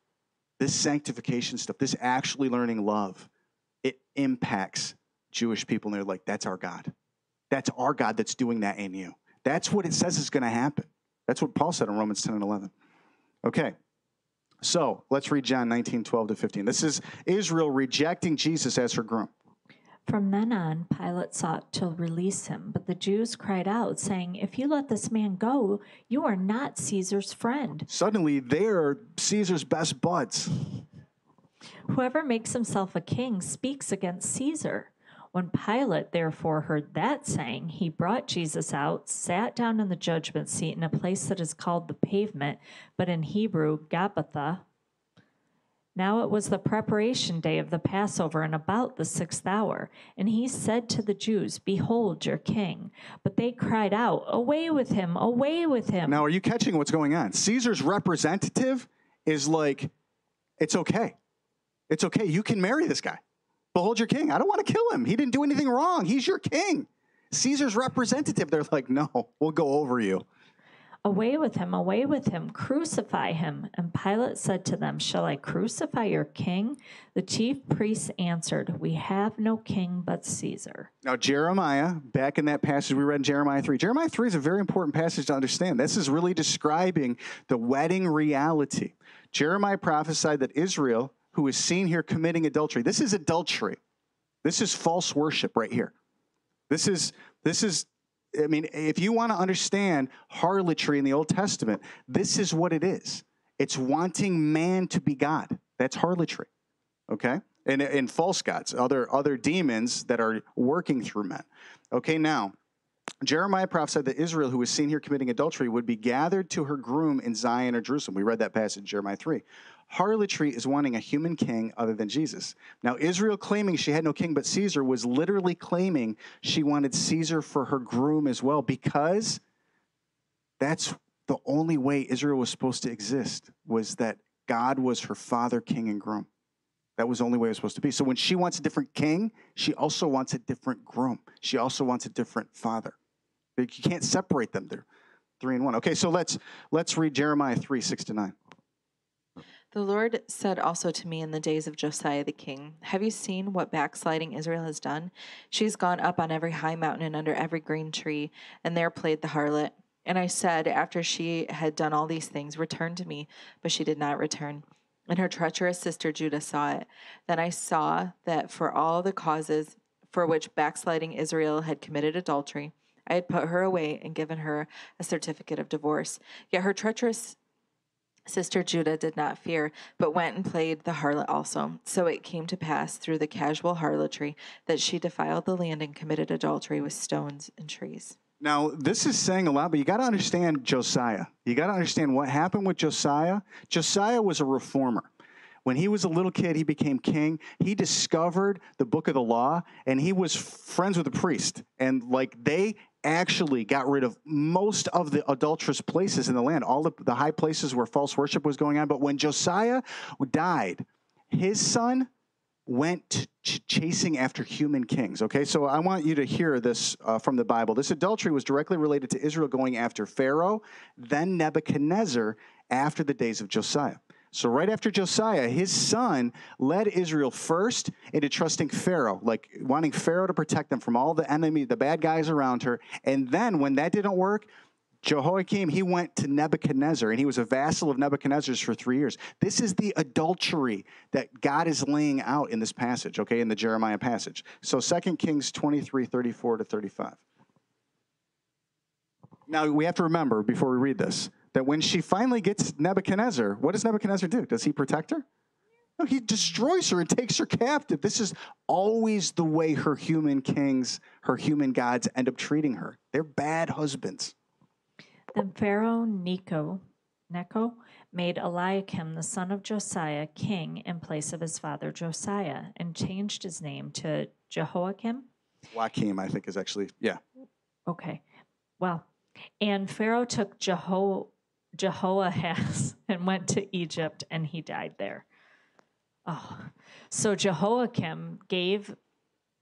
This sanctification stuff, this actually learning love, it impacts Jewish people. And they're like, that's our God. That's our God that's doing that in you. That's what it says is going to happen. That's what Paul said in Romans 10 and 11. Okay. So let's read John 19, 12 to 15. This is Israel rejecting Jesus as her groom. From then on, Pilate sought to release him, but the Jews cried out, saying, If you let this man go, you are not Caesar's friend. Suddenly, they're Caesar's best buds. Whoever makes himself a king speaks against Caesar. When Pilate therefore heard that saying, he brought Jesus out, sat down in the judgment seat in a place that is called the pavement, but in Hebrew, Gabbatha, now it was the preparation day of the Passover and about the sixth hour. And he said to the Jews, Behold your king. But they cried out, Away with him, away with him. Now, are you catching what's going on? Caesar's representative is like, It's okay. It's okay. You can marry this guy. Behold your king. I don't want to kill him. He didn't do anything wrong. He's your king. Caesar's representative, they're like, No, we'll go over you. Away with him, away with him, crucify him. And Pilate said to them, Shall I crucify your king? The chief priests answered, We have no king but Caesar. Now, Jeremiah, back in that passage we read in Jeremiah 3, Jeremiah 3 is a very important passage to understand. This is really describing the wedding reality. Jeremiah prophesied that Israel, who is seen here committing adultery, this is adultery. This is false worship right here. This is this is I mean, if you want to understand harlotry in the Old Testament, this is what it is. It's wanting man to be God. That's harlotry. Okay? And, and false gods, other, other demons that are working through men. Okay, now, Jeremiah prophesied that Israel, who was seen here committing adultery, would be gathered to her groom in Zion or Jerusalem. We read that passage in Jeremiah 3. Harlotry is wanting a human king other than Jesus. Now, Israel claiming she had no king but Caesar was literally claiming she wanted Caesar for her groom as well because that's the only way Israel was supposed to exist was that God was her father, king, and groom. That was the only way it was supposed to be. So when she wants a different king, she also wants a different groom. She also wants a different father. You can't separate them. They're three and one. Okay, so let's let's read Jeremiah 3, 6 to 9. The Lord said also to me in the days of Josiah the king, Have you seen what backsliding Israel has done? She has gone up on every high mountain and under every green tree, and there played the harlot. And I said, after she had done all these things, Return to me. But she did not return. And her treacherous sister Judah saw it. Then I saw that for all the causes for which backsliding Israel had committed adultery, I had put her away and given her a certificate of divorce. Yet her treacherous sister Judah did not fear, but went and played the harlot also. So it came to pass through the casual harlotry that she defiled the land and committed adultery with stones and trees. Now, this is saying a lot, but you got to understand Josiah. You got to understand what happened with Josiah. Josiah was a reformer. When he was a little kid, he became king. He discovered the book of the law and he was friends with a priest. And like they actually got rid of most of the adulterous places in the land, all the, the high places where false worship was going on. But when Josiah died, his son went ch- chasing after human kings. Okay, so I want you to hear this uh, from the Bible. This adultery was directly related to Israel going after Pharaoh, then Nebuchadnezzar after the days of Josiah. So, right after Josiah, his son led Israel first into trusting Pharaoh, like wanting Pharaoh to protect them from all the enemy, the bad guys around her. And then, when that didn't work, Jehoiakim, he went to Nebuchadnezzar and he was a vassal of Nebuchadnezzar's for three years. This is the adultery that God is laying out in this passage, okay, in the Jeremiah passage. So 2 Kings 23, 34 to 35. Now, we have to remember before we read this that when she finally gets Nebuchadnezzar, what does Nebuchadnezzar do? Does he protect her? No, he destroys her and takes her captive. This is always the way her human kings, her human gods end up treating her. They're bad husbands. Then Pharaoh Necho, Necho made Eliakim the son of Josiah king in place of his father Josiah and changed his name to Jehoiakim. Joachim, I think, is actually, yeah. Okay. Well, and Pharaoh took Jeho- Jehoahaz and went to Egypt and he died there. Oh, so Jehoiakim gave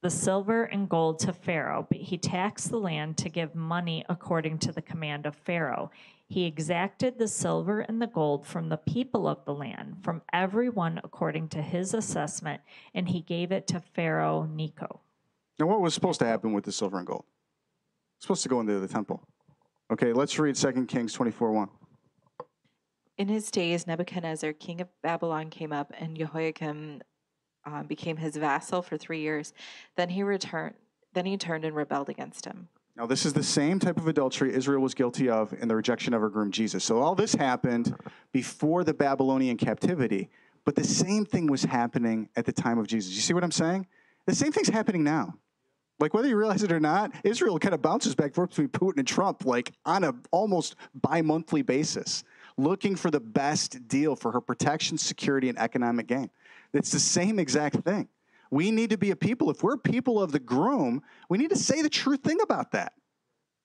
the silver and gold to Pharaoh, but he taxed the land to give money according to the command of Pharaoh. He exacted the silver and the gold from the people of the land, from everyone according to his assessment, and he gave it to Pharaoh Necho. Now, what was supposed to happen with the silver and gold? It's supposed to go into the temple. Okay, let's read 2 Kings 24 1. In his days, Nebuchadnezzar, king of Babylon, came up, and Jehoiakim um, became his vassal for three years. Then he returned. Then he turned and rebelled against him. Now, this is the same type of adultery Israel was guilty of in the rejection of her groom Jesus. So, all this happened before the Babylonian captivity, but the same thing was happening at the time of Jesus. You see what I'm saying? The same thing's happening now. Like whether you realize it or not, Israel kind of bounces back forth between Putin and Trump, like on a almost bi-monthly basis, looking for the best deal for her protection, security, and economic gain. It's the same exact thing. We need to be a people. If we're people of the groom, we need to say the true thing about that.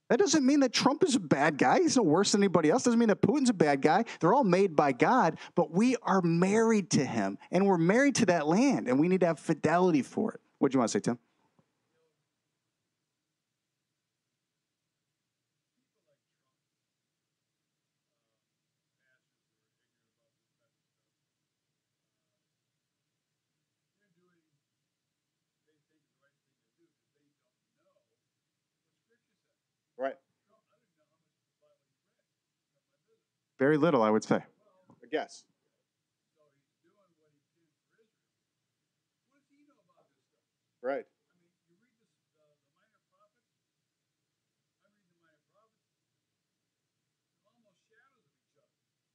That doesn't mean that Trump is a bad guy. He's no worse than anybody else. Doesn't mean that Putin's a bad guy. They're all made by God, but we are married to him and we're married to that land and we need to have fidelity for it. What do you want to say, Tim? Right. Very little, I would say. A guess. Right.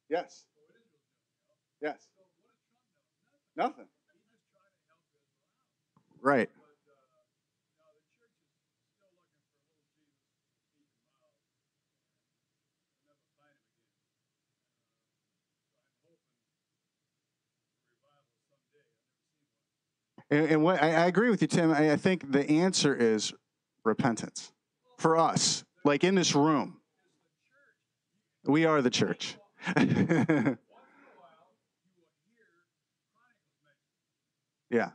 Yes. Yes. Nothing. Right. And, and what I, I, agree with you, Tim. I, I think the answer is repentance for us, like in this room. We are the church. yeah.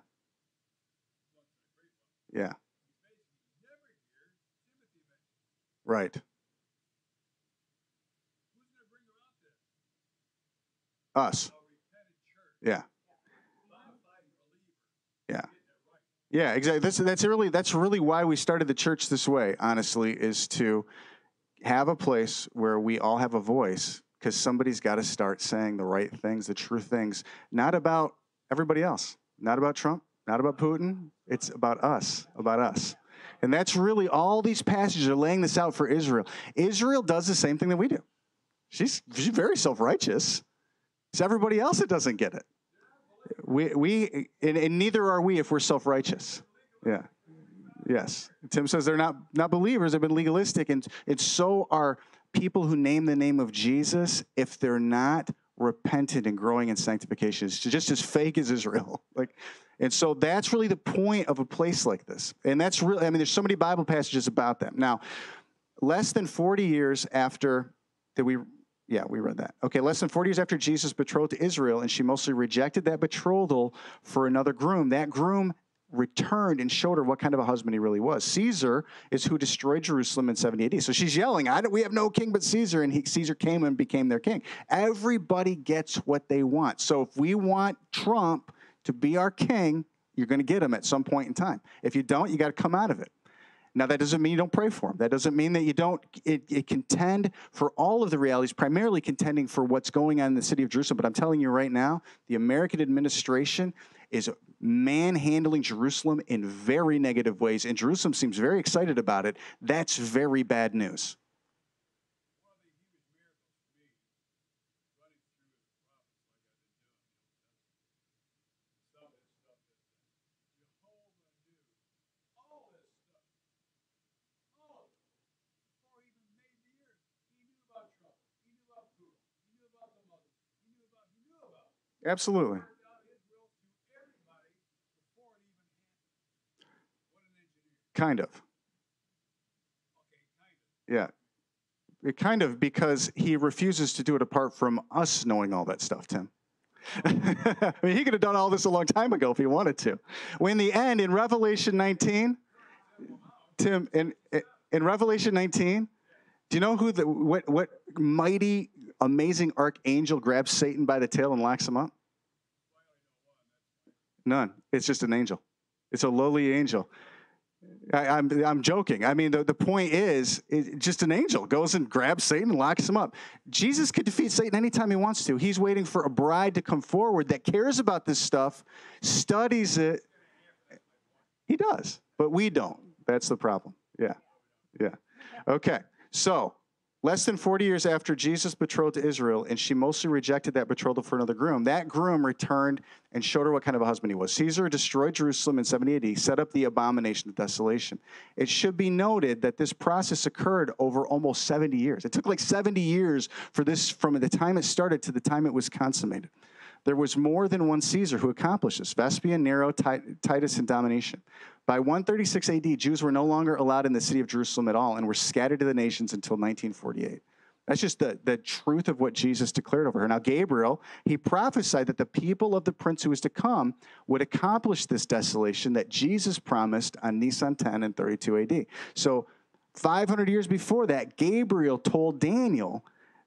Yeah. Right. Us. Yeah. Yeah. Yeah, exactly. That's that's really that's really why we started the church this way. Honestly, is to have a place where we all have a voice because somebody's got to start saying the right things, the true things, not about everybody else, not about Trump, not about Putin. It's about us, about us. And that's really all these passages are laying this out for Israel. Israel does the same thing that we do. She's, she's very self righteous. It's everybody else that doesn't get it. We, we and, and neither are we if we're self righteous. Yeah. Yes. Tim says they're not, not believers, they've been legalistic. And, and so are people who name the name of Jesus if they're not repentant and growing in sanctification. It's just as fake as Israel. Like, and so that's really the point of a place like this. And that's really, I mean, there's so many Bible passages about that. Now, less than 40 years after that we yeah, we read that. Okay, less than 40 years after Jesus betrothed to Israel, and she mostly rejected that betrothal for another groom. That groom returned and showed her what kind of a husband he really was. Caesar is who destroyed Jerusalem in 70 AD. So she's yelling, we have no king but Caesar, and he, Caesar came and became their king. Everybody gets what they want. So if we want Trump to be our king, you're going to get him at some point in time. If you don't, you got to come out of it. Now, that doesn't mean you don't pray for them. That doesn't mean that you don't it, it contend for all of the realities, primarily contending for what's going on in the city of Jerusalem. But I'm telling you right now, the American administration is manhandling Jerusalem in very negative ways, and Jerusalem seems very excited about it. That's very bad news. Absolutely. Kind of. Yeah. It kind of because he refuses to do it apart from us knowing all that stuff, Tim. I mean, he could have done all this a long time ago if he wanted to. When the end in Revelation 19, Tim, in in Revelation 19, do you know who the what what mighty amazing archangel grabs Satan by the tail and locks him up? None. It's just an angel. It's a lowly angel. I, am I'm, I'm joking. I mean, the, the point is, just an angel goes and grabs Satan and locks him up. Jesus could defeat Satan anytime he wants to. He's waiting for a bride to come forward that cares about this stuff, studies it. He does, but we don't. That's the problem. Yeah. Yeah. Okay. So Less than 40 years after Jesus betrothed to Israel, and she mostly rejected that betrothal for another groom, that groom returned and showed her what kind of a husband he was. Caesar destroyed Jerusalem in 70 AD, set up the abomination of desolation. It should be noted that this process occurred over almost 70 years. It took like 70 years for this, from the time it started to the time it was consummated. There was more than one Caesar who accomplished this Vespasian, Nero, Titus, and Domitian. By 136 AD, Jews were no longer allowed in the city of Jerusalem at all and were scattered to the nations until 1948. That's just the, the truth of what Jesus declared over her. Now, Gabriel, he prophesied that the people of the prince who was to come would accomplish this desolation that Jesus promised on Nisan 10 and 32 AD. So, 500 years before that, Gabriel told Daniel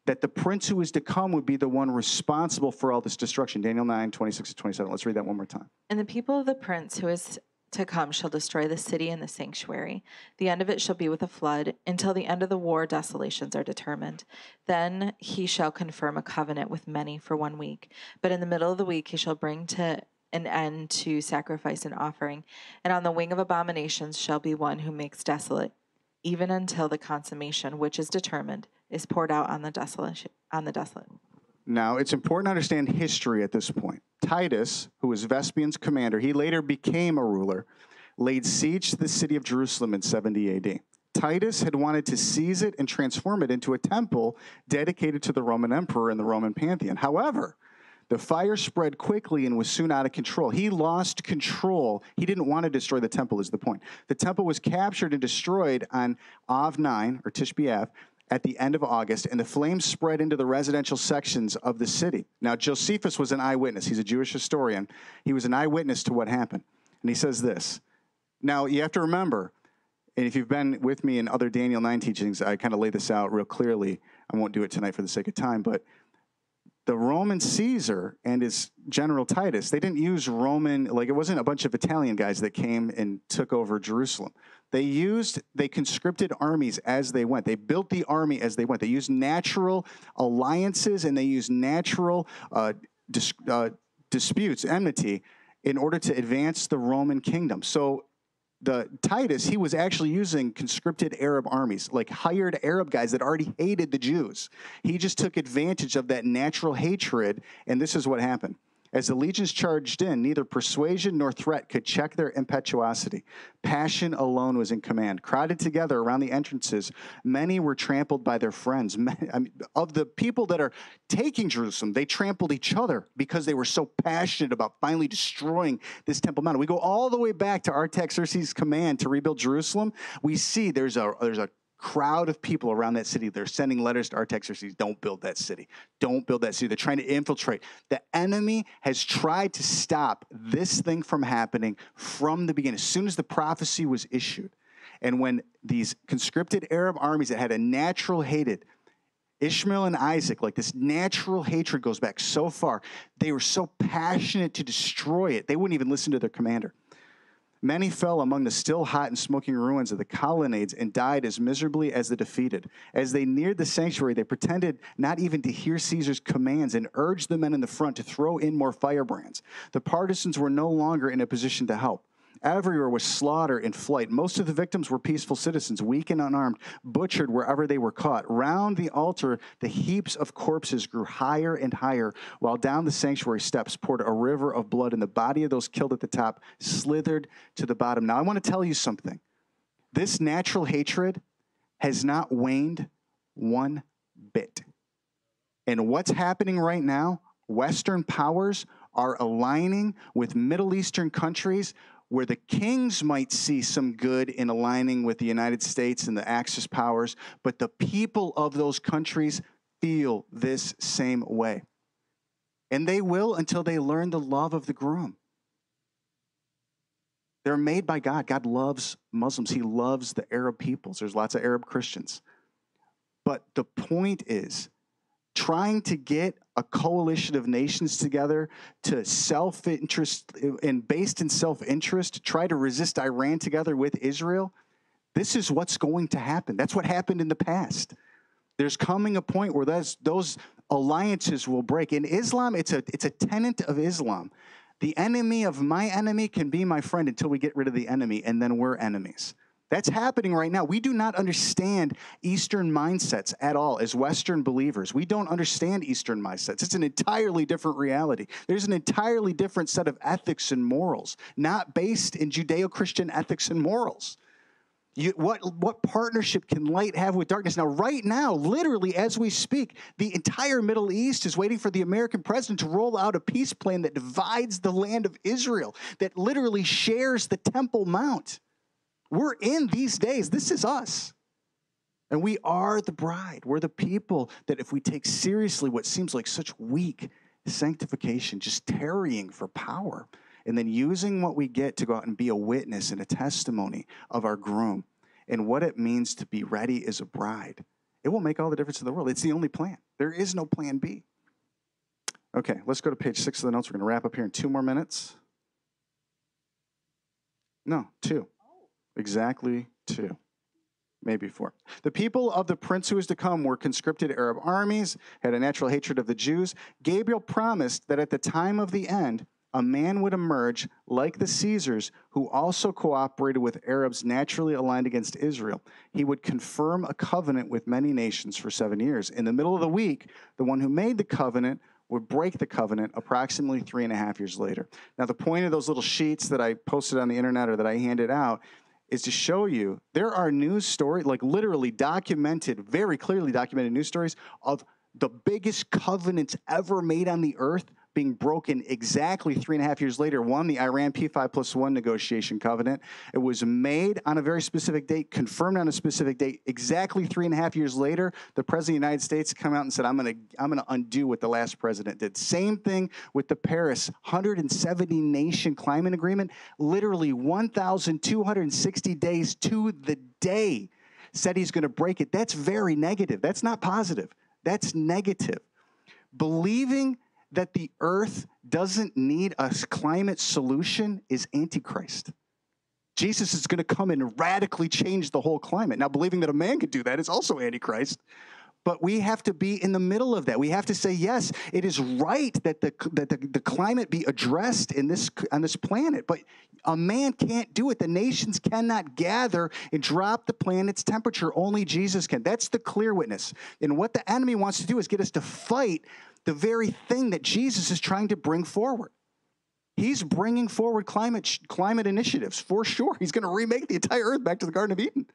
that the prince who is to come would be the one responsible for all this destruction. Daniel 9, 26 to 27. Let's read that one more time. And the people of the prince who is to come shall destroy the city and the sanctuary. The end of it shall be with a flood, until the end of the war desolations are determined. Then he shall confirm a covenant with many for one week. But in the middle of the week he shall bring to an end to sacrifice and offering. And on the wing of abominations shall be one who makes desolate, even until the consummation which is determined is poured out on the desolate on the desolate. Now, it's important to understand history at this point. Titus, who was Vespasian's commander, he later became a ruler, laid siege to the city of Jerusalem in 70 AD. Titus had wanted to seize it and transform it into a temple dedicated to the Roman emperor and the Roman pantheon. However, the fire spread quickly and was soon out of control. He lost control. He didn't want to destroy the temple, is the point. The temple was captured and destroyed on Av 9, or Tisha B'Av, at the end of August, and the flames spread into the residential sections of the city. Now, Josephus was an eyewitness. He's a Jewish historian. He was an eyewitness to what happened. And he says this. Now, you have to remember, and if you've been with me in other Daniel 9 teachings, I kind of lay this out real clearly. I won't do it tonight for the sake of time, but the Roman Caesar and his general Titus, they didn't use Roman, like it wasn't a bunch of Italian guys that came and took over Jerusalem. They used, they conscripted armies as they went. They built the army as they went. They used natural alliances and they used natural uh, dis, uh, disputes, enmity, in order to advance the Roman kingdom. So the Titus, he was actually using conscripted Arab armies, like hired Arab guys that already hated the Jews. He just took advantage of that natural hatred, and this is what happened. As the legions charged in, neither persuasion nor threat could check their impetuosity. Passion alone was in command. Crowded together around the entrances, many were trampled by their friends. I mean, of the people that are taking Jerusalem, they trampled each other because they were so passionate about finally destroying this Temple Mount. We go all the way back to Artaxerxes' command to rebuild Jerusalem. We see there's a there's a crowd of people around that city. They're sending letters to our Artaxerxes, don't build that city. Don't build that city. They're trying to infiltrate. The enemy has tried to stop this thing from happening from the beginning, as soon as the prophecy was issued. And when these conscripted Arab armies that had a natural hated, Ishmael and Isaac, like this natural hatred goes back so far, they were so passionate to destroy it, they wouldn't even listen to their commander. Many fell among the still hot and smoking ruins of the colonnades and died as miserably as the defeated. As they neared the sanctuary, they pretended not even to hear Caesar's commands and urged the men in the front to throw in more firebrands. The partisans were no longer in a position to help. Everywhere was slaughter and flight. Most of the victims were peaceful citizens, weak and unarmed, butchered wherever they were caught. Round the altar, the heaps of corpses grew higher and higher, while down the sanctuary steps poured a river of blood, and the body of those killed at the top slithered to the bottom. Now, I want to tell you something. This natural hatred has not waned one bit. And what's happening right now, Western powers are aligning with Middle Eastern countries where the kings might see some good in aligning with the United States and the Axis powers, but the people of those countries feel this same way. And they will until they learn the love of the groom. They're made by God. God loves Muslims, He loves the Arab peoples. There's lots of Arab Christians. But the point is, trying to get a coalition of nations together to self interest and based in self interest, to try to resist Iran together with Israel, this is what's going to happen. That's what happened in the past. There's coming a point where those, those alliances will break. In Islam, it's a, it's a tenet of Islam. The enemy of my enemy can be my friend until we get rid of the enemy, and then we're enemies. That's happening right now. We do not understand Eastern mindsets at all as Western believers. We don't understand Eastern mindsets. It's an entirely different reality. There's an entirely different set of ethics and morals, not based in Judeo Christian ethics and morals. You, what, what partnership can light have with darkness? Now, right now, literally as we speak, the entire Middle East is waiting for the American president to roll out a peace plan that divides the land of Israel, that literally shares the Temple Mount. We're in these days. This is us. And we are the bride. We're the people that, if we take seriously what seems like such weak sanctification, just tarrying for power, and then using what we get to go out and be a witness and a testimony of our groom and what it means to be ready as a bride, it will make all the difference in the world. It's the only plan. There is no plan B. Okay, let's go to page six of the notes. We're going to wrap up here in two more minutes. No, two. Exactly two. Maybe four. The people of the prince who is to come were conscripted Arab armies, had a natural hatred of the Jews. Gabriel promised that at the time of the end, a man would emerge like the Caesars, who also cooperated with Arabs naturally aligned against Israel. He would confirm a covenant with many nations for seven years. In the middle of the week, the one who made the covenant would break the covenant approximately three and a half years later. Now, the point of those little sheets that I posted on the internet or that I handed out is to show you there are news stories, like literally documented, very clearly documented news stories of the biggest covenants ever made on the earth being broken exactly three and a half years later. One, the Iran P5 plus one negotiation covenant. It was made on a very specific date, confirmed on a specific date. Exactly three and a half years later, the president of the United States come out and said, I'm going to I'm to undo what the last president did. Same thing with the Paris 170 nation climate agreement. Literally 1,260 days to the day said he's going to break it. That's very negative. That's not positive. That's negative. Believing that the earth doesn't need a climate solution is antichrist. Jesus is going to come and radically change the whole climate. Now, believing that a man could do that is also antichrist. But we have to be in the middle of that. We have to say, yes, it is right that the, that the, the climate be addressed in this, on this planet. But a man can't do it. The nations cannot gather and drop the planet's temperature. Only Jesus can. That's the clear witness. And what the enemy wants to do is get us to fight the very thing that Jesus is trying to bring forward. He's bringing forward climate, climate initiatives for sure. He's going to remake the entire earth back to the Garden of Eden.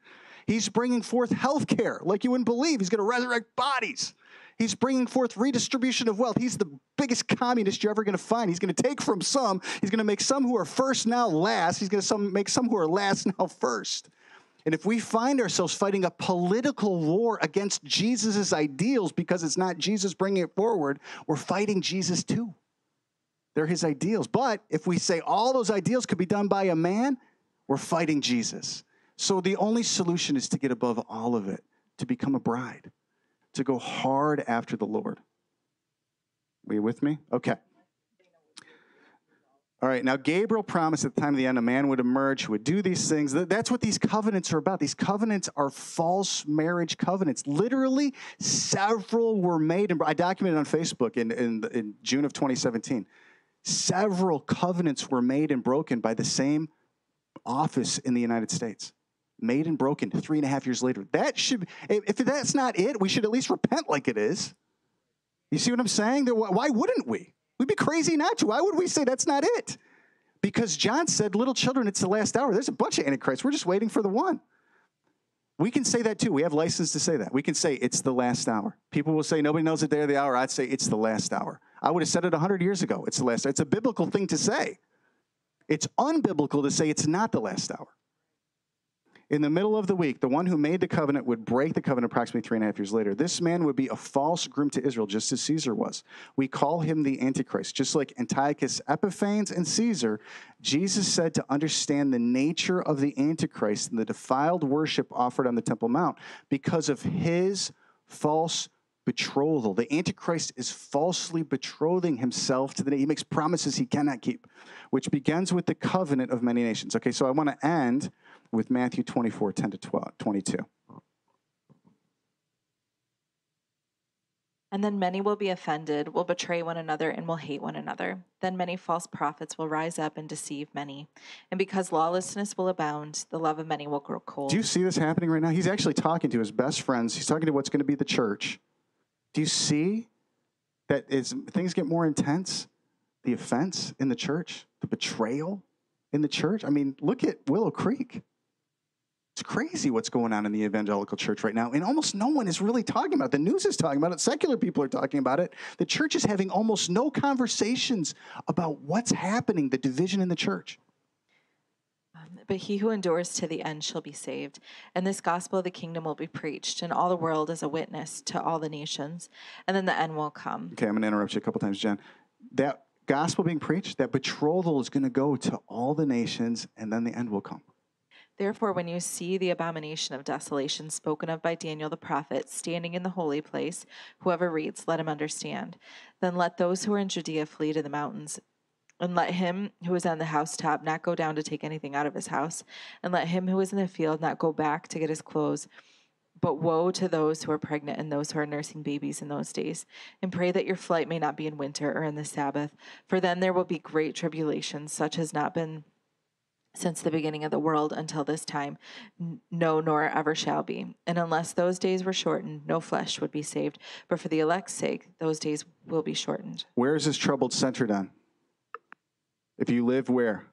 He's bringing forth health care like you wouldn't believe. He's going to resurrect bodies. He's bringing forth redistribution of wealth. He's the biggest communist you're ever going to find. He's going to take from some. He's going to make some who are first now last. He's going to some, make some who are last now first. And if we find ourselves fighting a political war against Jesus' ideals because it's not Jesus bringing it forward, we're fighting Jesus too. They're his ideals. But if we say all those ideals could be done by a man, we're fighting Jesus. So the only solution is to get above all of it, to become a bride, to go hard after the Lord. Are you with me? Okay. All right, now Gabriel promised at the time of the end a man would emerge who would do these things. That's what these covenants are about. These covenants are false marriage covenants. Literally, several were made. And I documented on Facebook in, in, in June of 2017. Several covenants were made and broken by the same office in the United States. Made and broken three and a half years later. That should, if that's not it, we should at least repent like it is. You see what I'm saying? Why wouldn't we? We'd be crazy not to. Why would we say that's not it? Because John said, little children, it's the last hour. There's a bunch of antichrists. We're just waiting for the one. We can say that too. We have license to say that. We can say it's the last hour. People will say nobody knows the day or the hour. I'd say it's the last hour. I would have said it 100 years ago. It's the last hour. It's a biblical thing to say. It's unbiblical to say it's not the last hour in the middle of the week, the one who made the covenant would break the covenant approximately three and a half years later. This man would be a false groom to Israel, just as Caesar was. We call him the Antichrist. Just like Antiochus Epiphanes and Caesar, Jesus said to understand the nature of the Antichrist and the defiled worship offered on the Temple Mount because of his false betrothal. The Antichrist is falsely betrothing himself to the he makes promises he cannot keep, which begins with the covenant of many nations. Okay, so I want to end with Matthew 24, 10 to 12, 22. And then many will be offended, will betray one another, and will hate one another. Then many false prophets will rise up and deceive many. And because lawlessness will abound, the love of many will grow cold. Do you see this happening right now? He's actually talking to his best friends. He's talking to what's going to be the church. Do you see that as things get more intense? The offense in the church, the betrayal in the church. I mean, look at Willow Creek. It's crazy what's going on in the evangelical church right now. And almost no one is really talking about it. The news is talking about it. Secular people are talking about it. The church is having almost no conversations about what's happening, the division in the church. Um, but he who endures to the end shall be saved. And this gospel of the kingdom will be preached in all the world as a witness to all the nations. And then the end will come. Okay, I'm going to interrupt you a couple times, Jen. That gospel being preached, that betrothal is going to go to all the nations, and then the end will come. Therefore, when you see the abomination of desolation spoken of by Daniel the prophet standing in the holy place, whoever reads, let him understand. Then let those who are in Judea flee to the mountains. And let him who is on the housetop not go down to take anything out of his house. And let him who is in the field not go back to get his clothes. But woe to those who are pregnant and those who are nursing babies in those days. And pray that your flight may not be in winter or in the Sabbath, for then there will be great tribulation, such has not been since the beginning of the world until this time, no, nor ever shall be. And unless those days were shortened, no flesh would be saved. But for the elect's sake, those days will be shortened. Where is this troubled centered on? If you live where?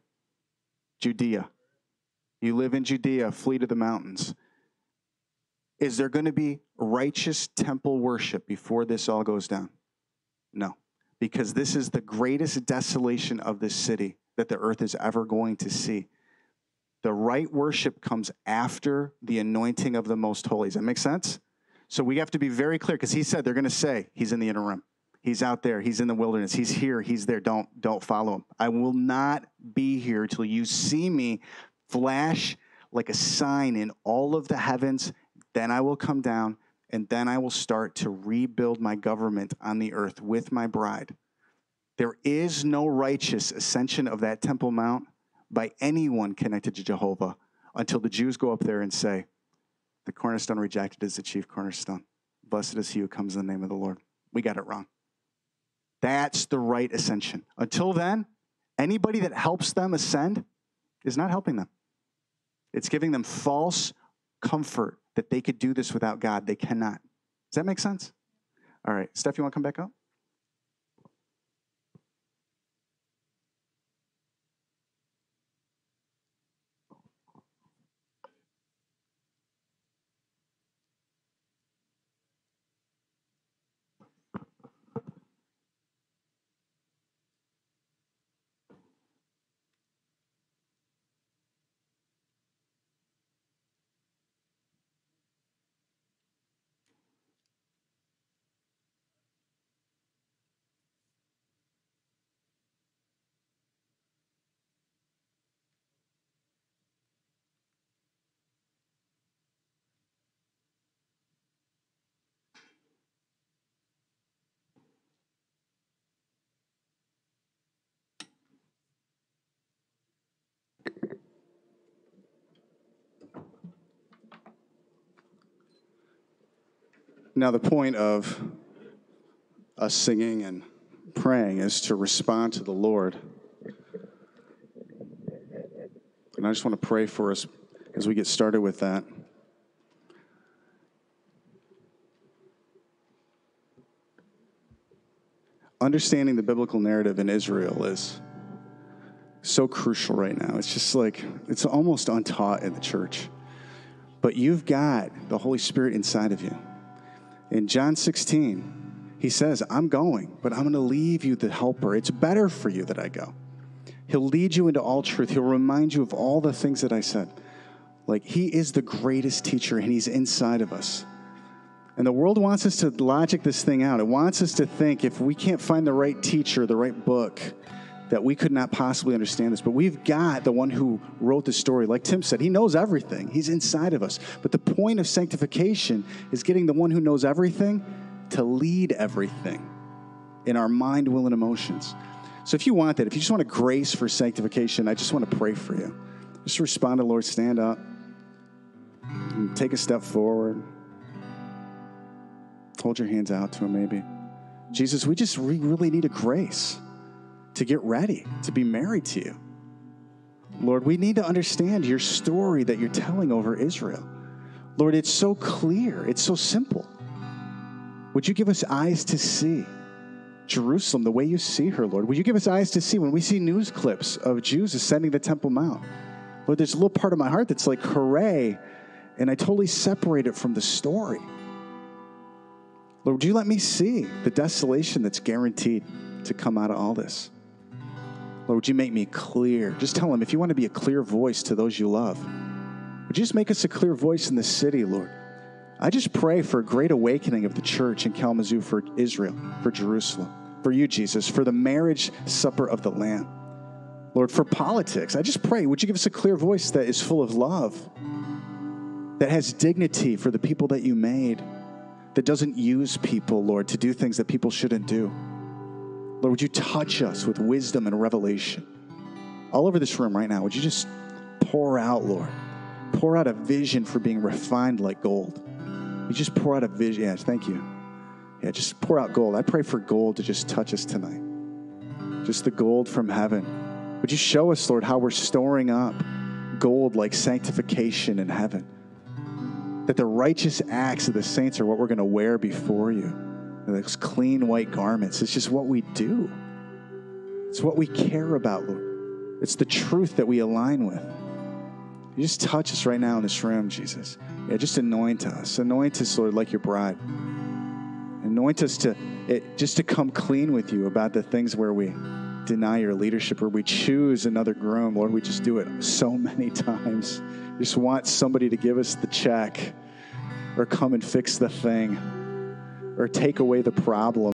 Judea. You live in Judea, flee to the mountains. Is there going to be righteous temple worship before this all goes down? No, because this is the greatest desolation of this city that the earth is ever going to see. The right worship comes after the anointing of the most holy. Does that make sense? So we have to be very clear because he said they're going to say he's in the inner room. He's out there. He's in the wilderness. He's here. He's there. Don't don't follow him. I will not be here till you see me flash like a sign in all of the heavens. Then I will come down and then I will start to rebuild my government on the earth with my bride. There is no righteous ascension of that Temple Mount by anyone connected to Jehovah until the Jews go up there and say, The cornerstone rejected is the chief cornerstone. Blessed is he who comes in the name of the Lord. We got it wrong. That's the right ascension. Until then, anybody that helps them ascend is not helping them. It's giving them false comfort that they could do this without God. They cannot. Does that make sense? All right. Steph, you want to come back up? Now, the point of us singing and praying is to respond to the Lord. And I just want to pray for us as we get started with that. Understanding the biblical narrative in Israel is so crucial right now. It's just like, it's almost untaught in the church. But you've got the Holy Spirit inside of you. In John 16, he says, I'm going, but I'm going to leave you the helper. It's better for you that I go. He'll lead you into all truth. He'll remind you of all the things that I said. Like, he is the greatest teacher, and he's inside of us. And the world wants us to logic this thing out. It wants us to think if we can't find the right teacher, the right book, that we could not possibly understand this. But we've got the one who wrote the story. Like Tim said, he knows everything, he's inside of us. But the point of sanctification is getting the one who knows everything to lead everything in our mind, will, and emotions. So if you want that, if you just want a grace for sanctification, I just want to pray for you. Just respond to Lord, stand up, take a step forward. Hold your hands out to him, maybe. Jesus, we just we really need a grace to get ready to be married to you. Lord, we need to understand your story that you're telling over Israel. Lord, it's so clear, it's so simple. Would you give us eyes to see Jerusalem the way you see her, Lord? Would you give us eyes to see when we see news clips of Jews ascending the Temple Mount? Lord, there's a little part of my heart that's like, hooray, and I totally separate it from the story. Lord, would you let me see the desolation that's guaranteed to come out of all this? Lord, would you make me clear? Just tell him if you want to be a clear voice to those you love, would you just make us a clear voice in the city, Lord? I just pray for a great awakening of the church in Kalamazoo for Israel, for Jerusalem, for you, Jesus, for the marriage supper of the Lamb. Lord, for politics, I just pray, would you give us a clear voice that is full of love, that has dignity for the people that you made, that doesn't use people, Lord, to do things that people shouldn't do. Lord, would you touch us with wisdom and revelation? All over this room right now, would you just pour out, Lord? Pour out a vision for being refined like gold. You just pour out a vision. Yes, thank you. Yeah, just pour out gold. I pray for gold to just touch us tonight. Just the gold from heaven. Would you show us, Lord, how we're storing up gold like sanctification in heaven? That the righteous acts of the saints are what we're going to wear before you those clean white garments. It's just what we do. It's what we care about, Lord. It's the truth that we align with. You just touch us right now in this room, Jesus. Yeah, just anoint us. Anoint us, Lord, like your bride. Anoint us to it, just to come clean with you about the things where we deny your leadership, where we choose another groom. Lord, we just do it so many times. We just want somebody to give us the check or come and fix the thing or take away the problem.